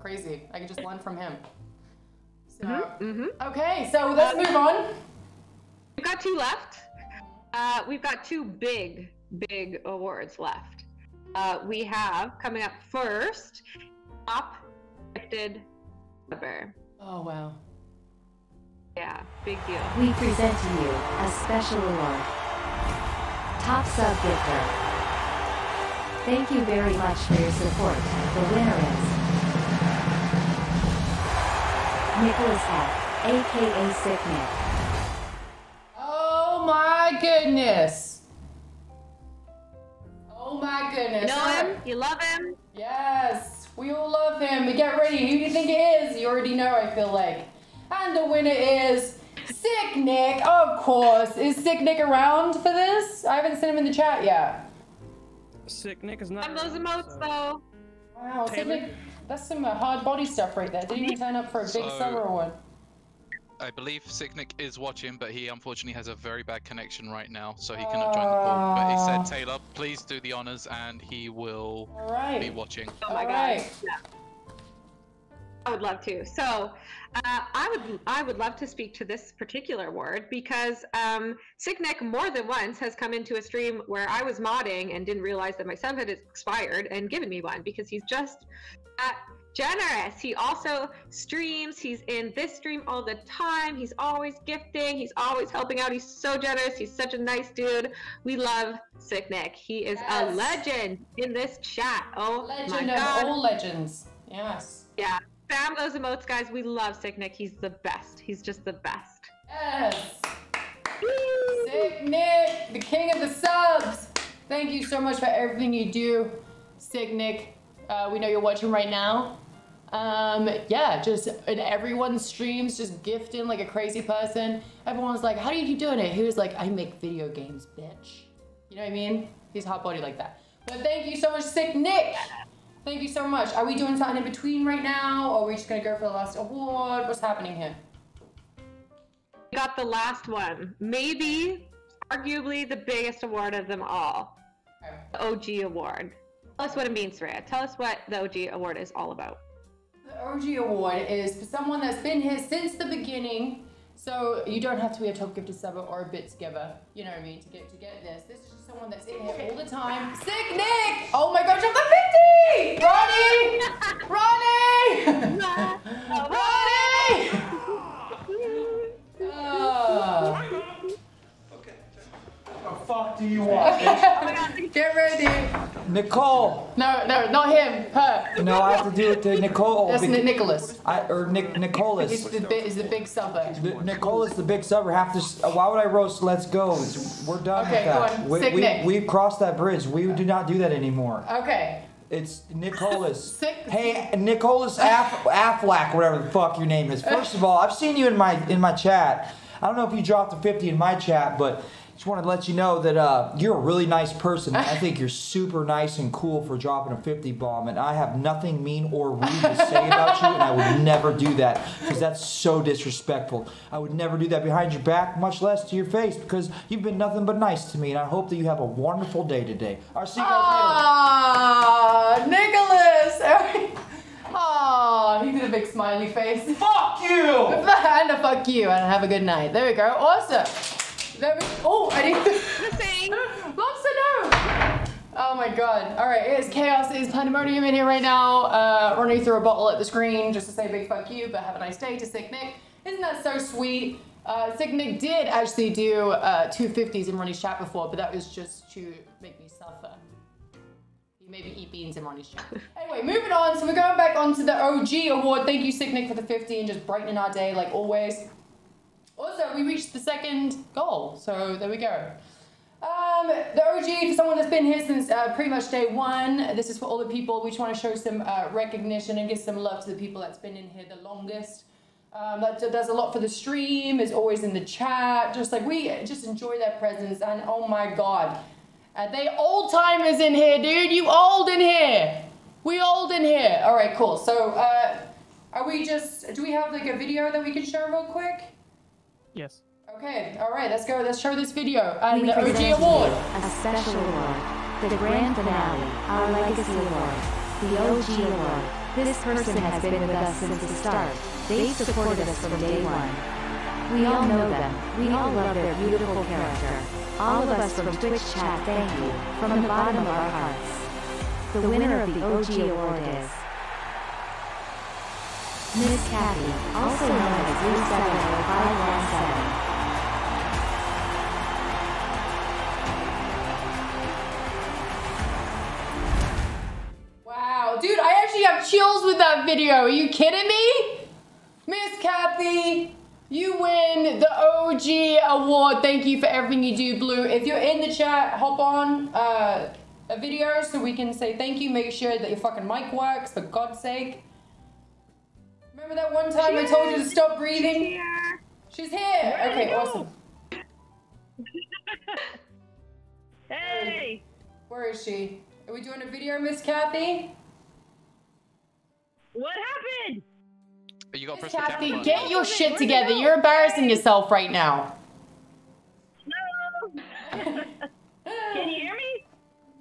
Crazy. I can just learn from him. So, Mm-hmm. okay, so let's move on. We've got two left. Uh, we've got two big, big awards left. Uh, we have coming up first, top gifted ever. Oh wow. Yeah, big deal. We present to you a special award. Top Sub Gifter. Thank you very much for your support. The winner is Nicholas F., aka Sick Nick. Oh my goodness. Oh my goodness. You know him? You love him? Yes. We all love him. But get ready. Who do you think it is? You already know, I feel like. And the winner is Sick Nick, of course. Is Sick Nick around for this? I haven't seen him in the chat yet. Sick Nick is not. And those emotes though. Wow, Sick Nick, that's some uh, hard body stuff right there. Didn't even turn up for a big So- summer award. I believe Sick Nick is watching, but he unfortunately has a very bad connection right now, so he cannot join the call. But he Ah. said, Taylor, please do the honors, and he will Alright. be watching. Oh my All god. right. Yeah. I would love to. So, uh, I would I would love to speak to this particular ward because um, Sick Nick more than once has come into a stream where I was modding and didn't realize that my sub had expired and given me one because he's just that generous. He also streams. He's in this stream all the time. He's always gifting. He's always helping out. He's so generous. He's such a nice dude. We love Sick Nick. He is a legend in this chat. Oh Legend my of god. all legends. Yes. Yeah. Spam those emotes, guys. We love Sick Nick. He's the best. He's just the best. Yes. Sick Nick, the king of the subs. Thank you so much for everything you do, Sick Nick. Uh, we know you're watching right now. Um, yeah, just in everyone's streams, just gifting like a crazy person. Everyone's like, "How do you keep doing it?" He was like, "I make video games, bitch." You know what I mean? He's hot body like that. But thank you so much, Sick Nick. Thank you so much. Are we doing something in between right now, or are we just gonna go for the last award? What's happening here? We got the last one. Maybe, arguably, the biggest award of them all. The OG award. Tell us what it means, Rhea. Tell us what the OG award is all about. The OG award is for someone that's been here since the beginning. So you don't have to be a top gifted subber or a bits giver. You know what I mean? To get to get this. This is just someone that's in here all the time. Sick Nick! Oh my gosh, I'm the 50! Ronnie! Ronnie! Ah. What the fuck do you want? Get ready. Nicole. No, no, not him. Her. No, I have to do it to Nicole. That's because- Nicholas. I, or Nick Nicholas. He's the, bi- he's the big subber. The- Nicholas, the big subber, have to. uh, Why would I roast? Let's go. We're done Okay, with that. go on. We, Sick we, Nick. we've crossed that bridge. We do not do that anymore. Okay. It's Nicholas. Sick. Hey, Nicholas Aff- Affleck, whatever the fuck your name is. First of all, I've seen you in my in my chat. I don't know if you dropped a 50 in my chat, but Just wanted to let you know that uh, you're a really nice person. I think you're super nice and cool for dropping a 50 bomb, and I have nothing mean or rude to say about you, and I would never do that because that's so disrespectful. I would never do that behind your back, much less to your face, because you've been nothing but nice to me, and I hope that you have a wonderful day today. I'll see you guys Ah, Nicholas. Oh, he did a big smiley face. Fuck you! and a fuck you, and have a good night. There we go. Awesome. Oh, I didn't. Lobster, no. Oh my god. All right, it is chaos. It is pandemonium in here right now. Uh, running through a bottle at the screen just to say big fuck you, but have a nice day to Sick Nick. Isn't that so sweet? Uh, Sick Nick did actually do uh, 250s in Ronnie's chat before, but that was just to make me suffer. Made eat beans in Ronnie's chat. anyway, moving on. So we're going back onto the OG award. Thank you, Sick Nick, for the 50 and just brightening our day like always. Also, we reached the second goal, so there we go. Um, the OG, for someone that's been here since uh, pretty much day one, this is for all the people. We just want to show some uh, recognition and give some love to the people that's been in here the longest. Um, that does a lot for the stream, is always in the chat. Just like we just enjoy their presence, and oh my god, uh, they old timers in here, dude. You old in here. We old in here. All right, cool. So, uh, are we just? Do we have like a video that we can show real quick? Yes. Okay, all right, let's go. Let's show this video. And We the present OG you award. A special award. The grand finale, our legacy award. The OG award. This person has been with us since the start. They've supported us from day one. We all know them. We all love their beautiful character. All of us from Twitch chat thank you, from the bottom of our hearts. The winner of the OG award is Miss Kathy, also known as U70517. Wow, dude, I actually have chills with that video. Are you kidding me? Miss Kathy, you win the OG award. Thank you for everything you do, Blue. If you're in the chat, hop on uh, a video so we can say thank you. Make sure that your fucking mic works, for God's sake. Remember that one time I told you to stop breathing? She's here. She's here. Okay, awesome. Hey! Where is she? Are we doing a video, Miss Kathy? What happened? You got Miss Kathy, get your shit together. You're embarrassing yourself right now. No! Can you hear me?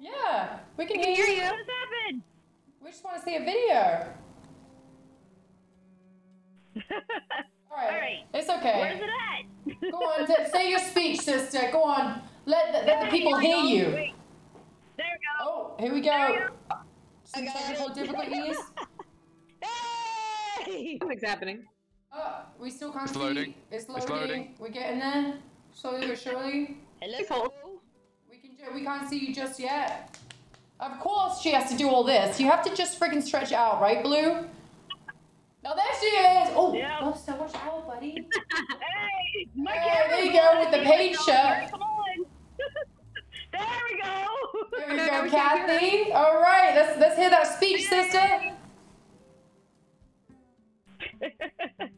Yeah, we can can hear hear you. you. What happened? We just want to see a video. Alright. It's okay. Where's it at? Go on, say your speech, sister. Go on. Let the, let the people hear you. There we go. Oh, here we go. Some technical difficulties. What's happening? Uh, we still can't It's see. loading. It's It's loading. loading. We're getting there. Slowly but surely. Hello. We can. ju- We can't see you just yet. Of course, she has to do all this. You have to just freaking stretch it out, right, Blue? Oh, there she is. Oh, oh, so much out, buddy. hey, my Hey, there you go with the page shut. Come on. there we go. There we go, Kathy. All right, let's let's hear that speech, sister.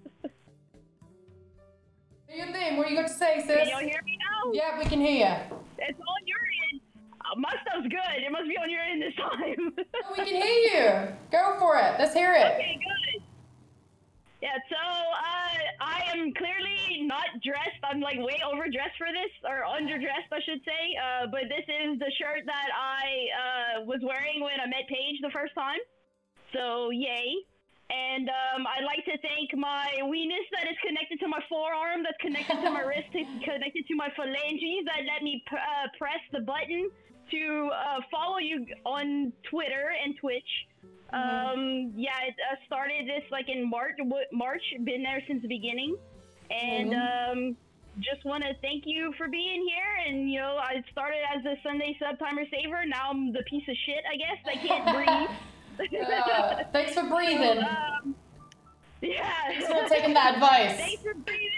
Do your thing. What you got to say, sis? Can y'all hear me now? Yeah, we can hear you. It's on your end. Uh, my stuff's good. It must be on your end this time. we can hear you. Go for it. Let's hear it. Okay, good. Yeah, so uh, I am clearly not dressed. I'm like way overdressed for this, or underdressed, I should say. Uh, but this is the shirt that I uh, was wearing when I met Paige the first time. So yay! And um, I'd like to thank my weenus that is connected to my forearm, that's connected to my wrist, that's connected to my phalanges, that let me p- uh, press the button to uh, follow you on Twitter and Twitch. Um, yeah, it uh, started this like in March. w- March, been there since the beginning, and um, just want to thank you for being here. And you know, I started as a Sunday sub timer saver. Now I'm the piece of shit, I guess. I can't breathe. Yeah, thanks for breathing. Um, yeah. Thanks for taking that advice. Thanks for breathing.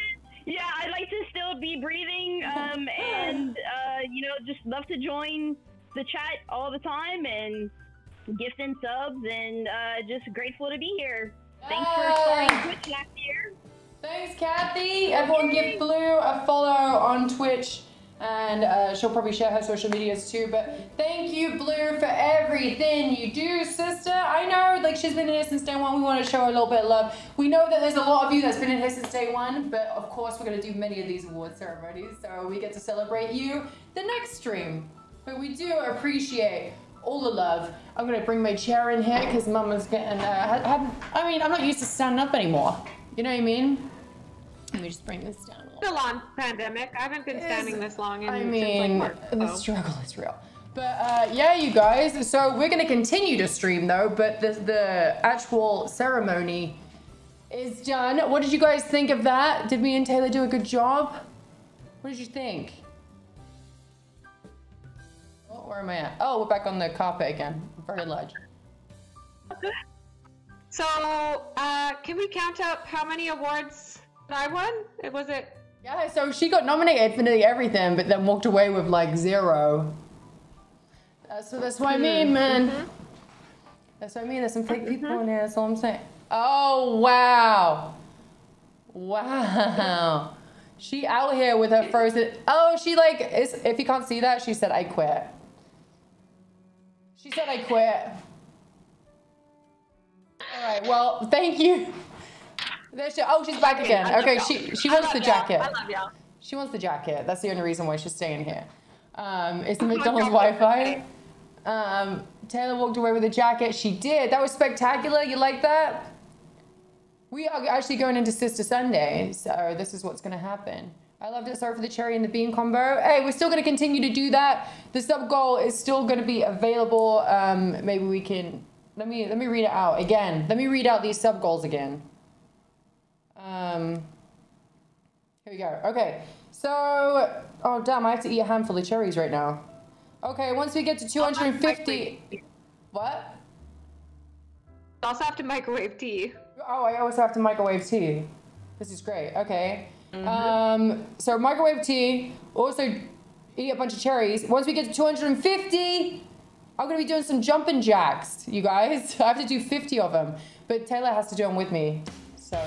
Yeah, I'd like to still be breathing, um, and uh, you know, just love to join the chat all the time and gifting subs, and uh, just grateful to be here. Thanks for starting Twitch last year. Thanks, Kathy. Everyone give Blue a follow on Twitch and uh, she'll probably share her social medias too. But thank you, Blue, for everything you do, sister. I know, like she's been here since day one. We want to show her a little bit of love. We know that there's a lot of you that's been in here since day one, but of course we're gonna do many of these award ceremonies, so we get to celebrate you the next stream. But we do appreciate all the love. I'm gonna bring my chair in here because Mama's getting. Uh, I mean, I'm not used to standing up anymore. You know what I mean? Let me just bring this down. Still on pandemic. I haven't been standing this long in I mean, like the so. struggle is real. But uh, yeah, you guys. So we're gonna continue to stream though, but the the actual ceremony is done. What did you guys think of that? Did me and Taylor do a good job? What did you think? Oh, where am I at? Oh, we're back on the carpet again. Very large. So, uh, can we count up how many awards I won? It was it. Yeah, so she got nominated for nearly everything, but then walked away with like zero. Uh, that's what that's what I mean, hmm. man. Mm-hmm. That's what I mean. There's some fake people in mm-hmm. here. That's all I'm saying. Oh wow, wow. She out here with her frozen. Oh, she like is. If you can't see that, she said I quit. She said I quit. All right. Well, thank you. There she, oh, she's back again. Okay, she she wants the jacket. I love y'all. She wants the jacket. That's the only reason why she's staying here. Um, it's the Oh McDonald's. Wi-Fi. Um, Taylor walked away with a jacket. She did. That was spectacular. You like that? We are actually going into Sister Sunday, so this is what's going to happen. I loved it. Sorry for the cherry and the bean combo. Hey, we're still going to continue to do that. The sub goal is still going to be available. Um, maybe we can. Let me let me read it out again. Let me read out these sub goals again. Um, here we go. Okay. So, oh damn, I have to eat a handful of cherries right now. Okay, once we get to 250. What? Also have to microwave tea. Oh, I always have to microwave tea. This is great. Okay. Um, so microwave tea. Also, eat a bunch of cherries. Once we get to 250, I'm gonna be doing some jumping jacks, you guys. I have to do 50 of them, but Taylor has to do them with me. So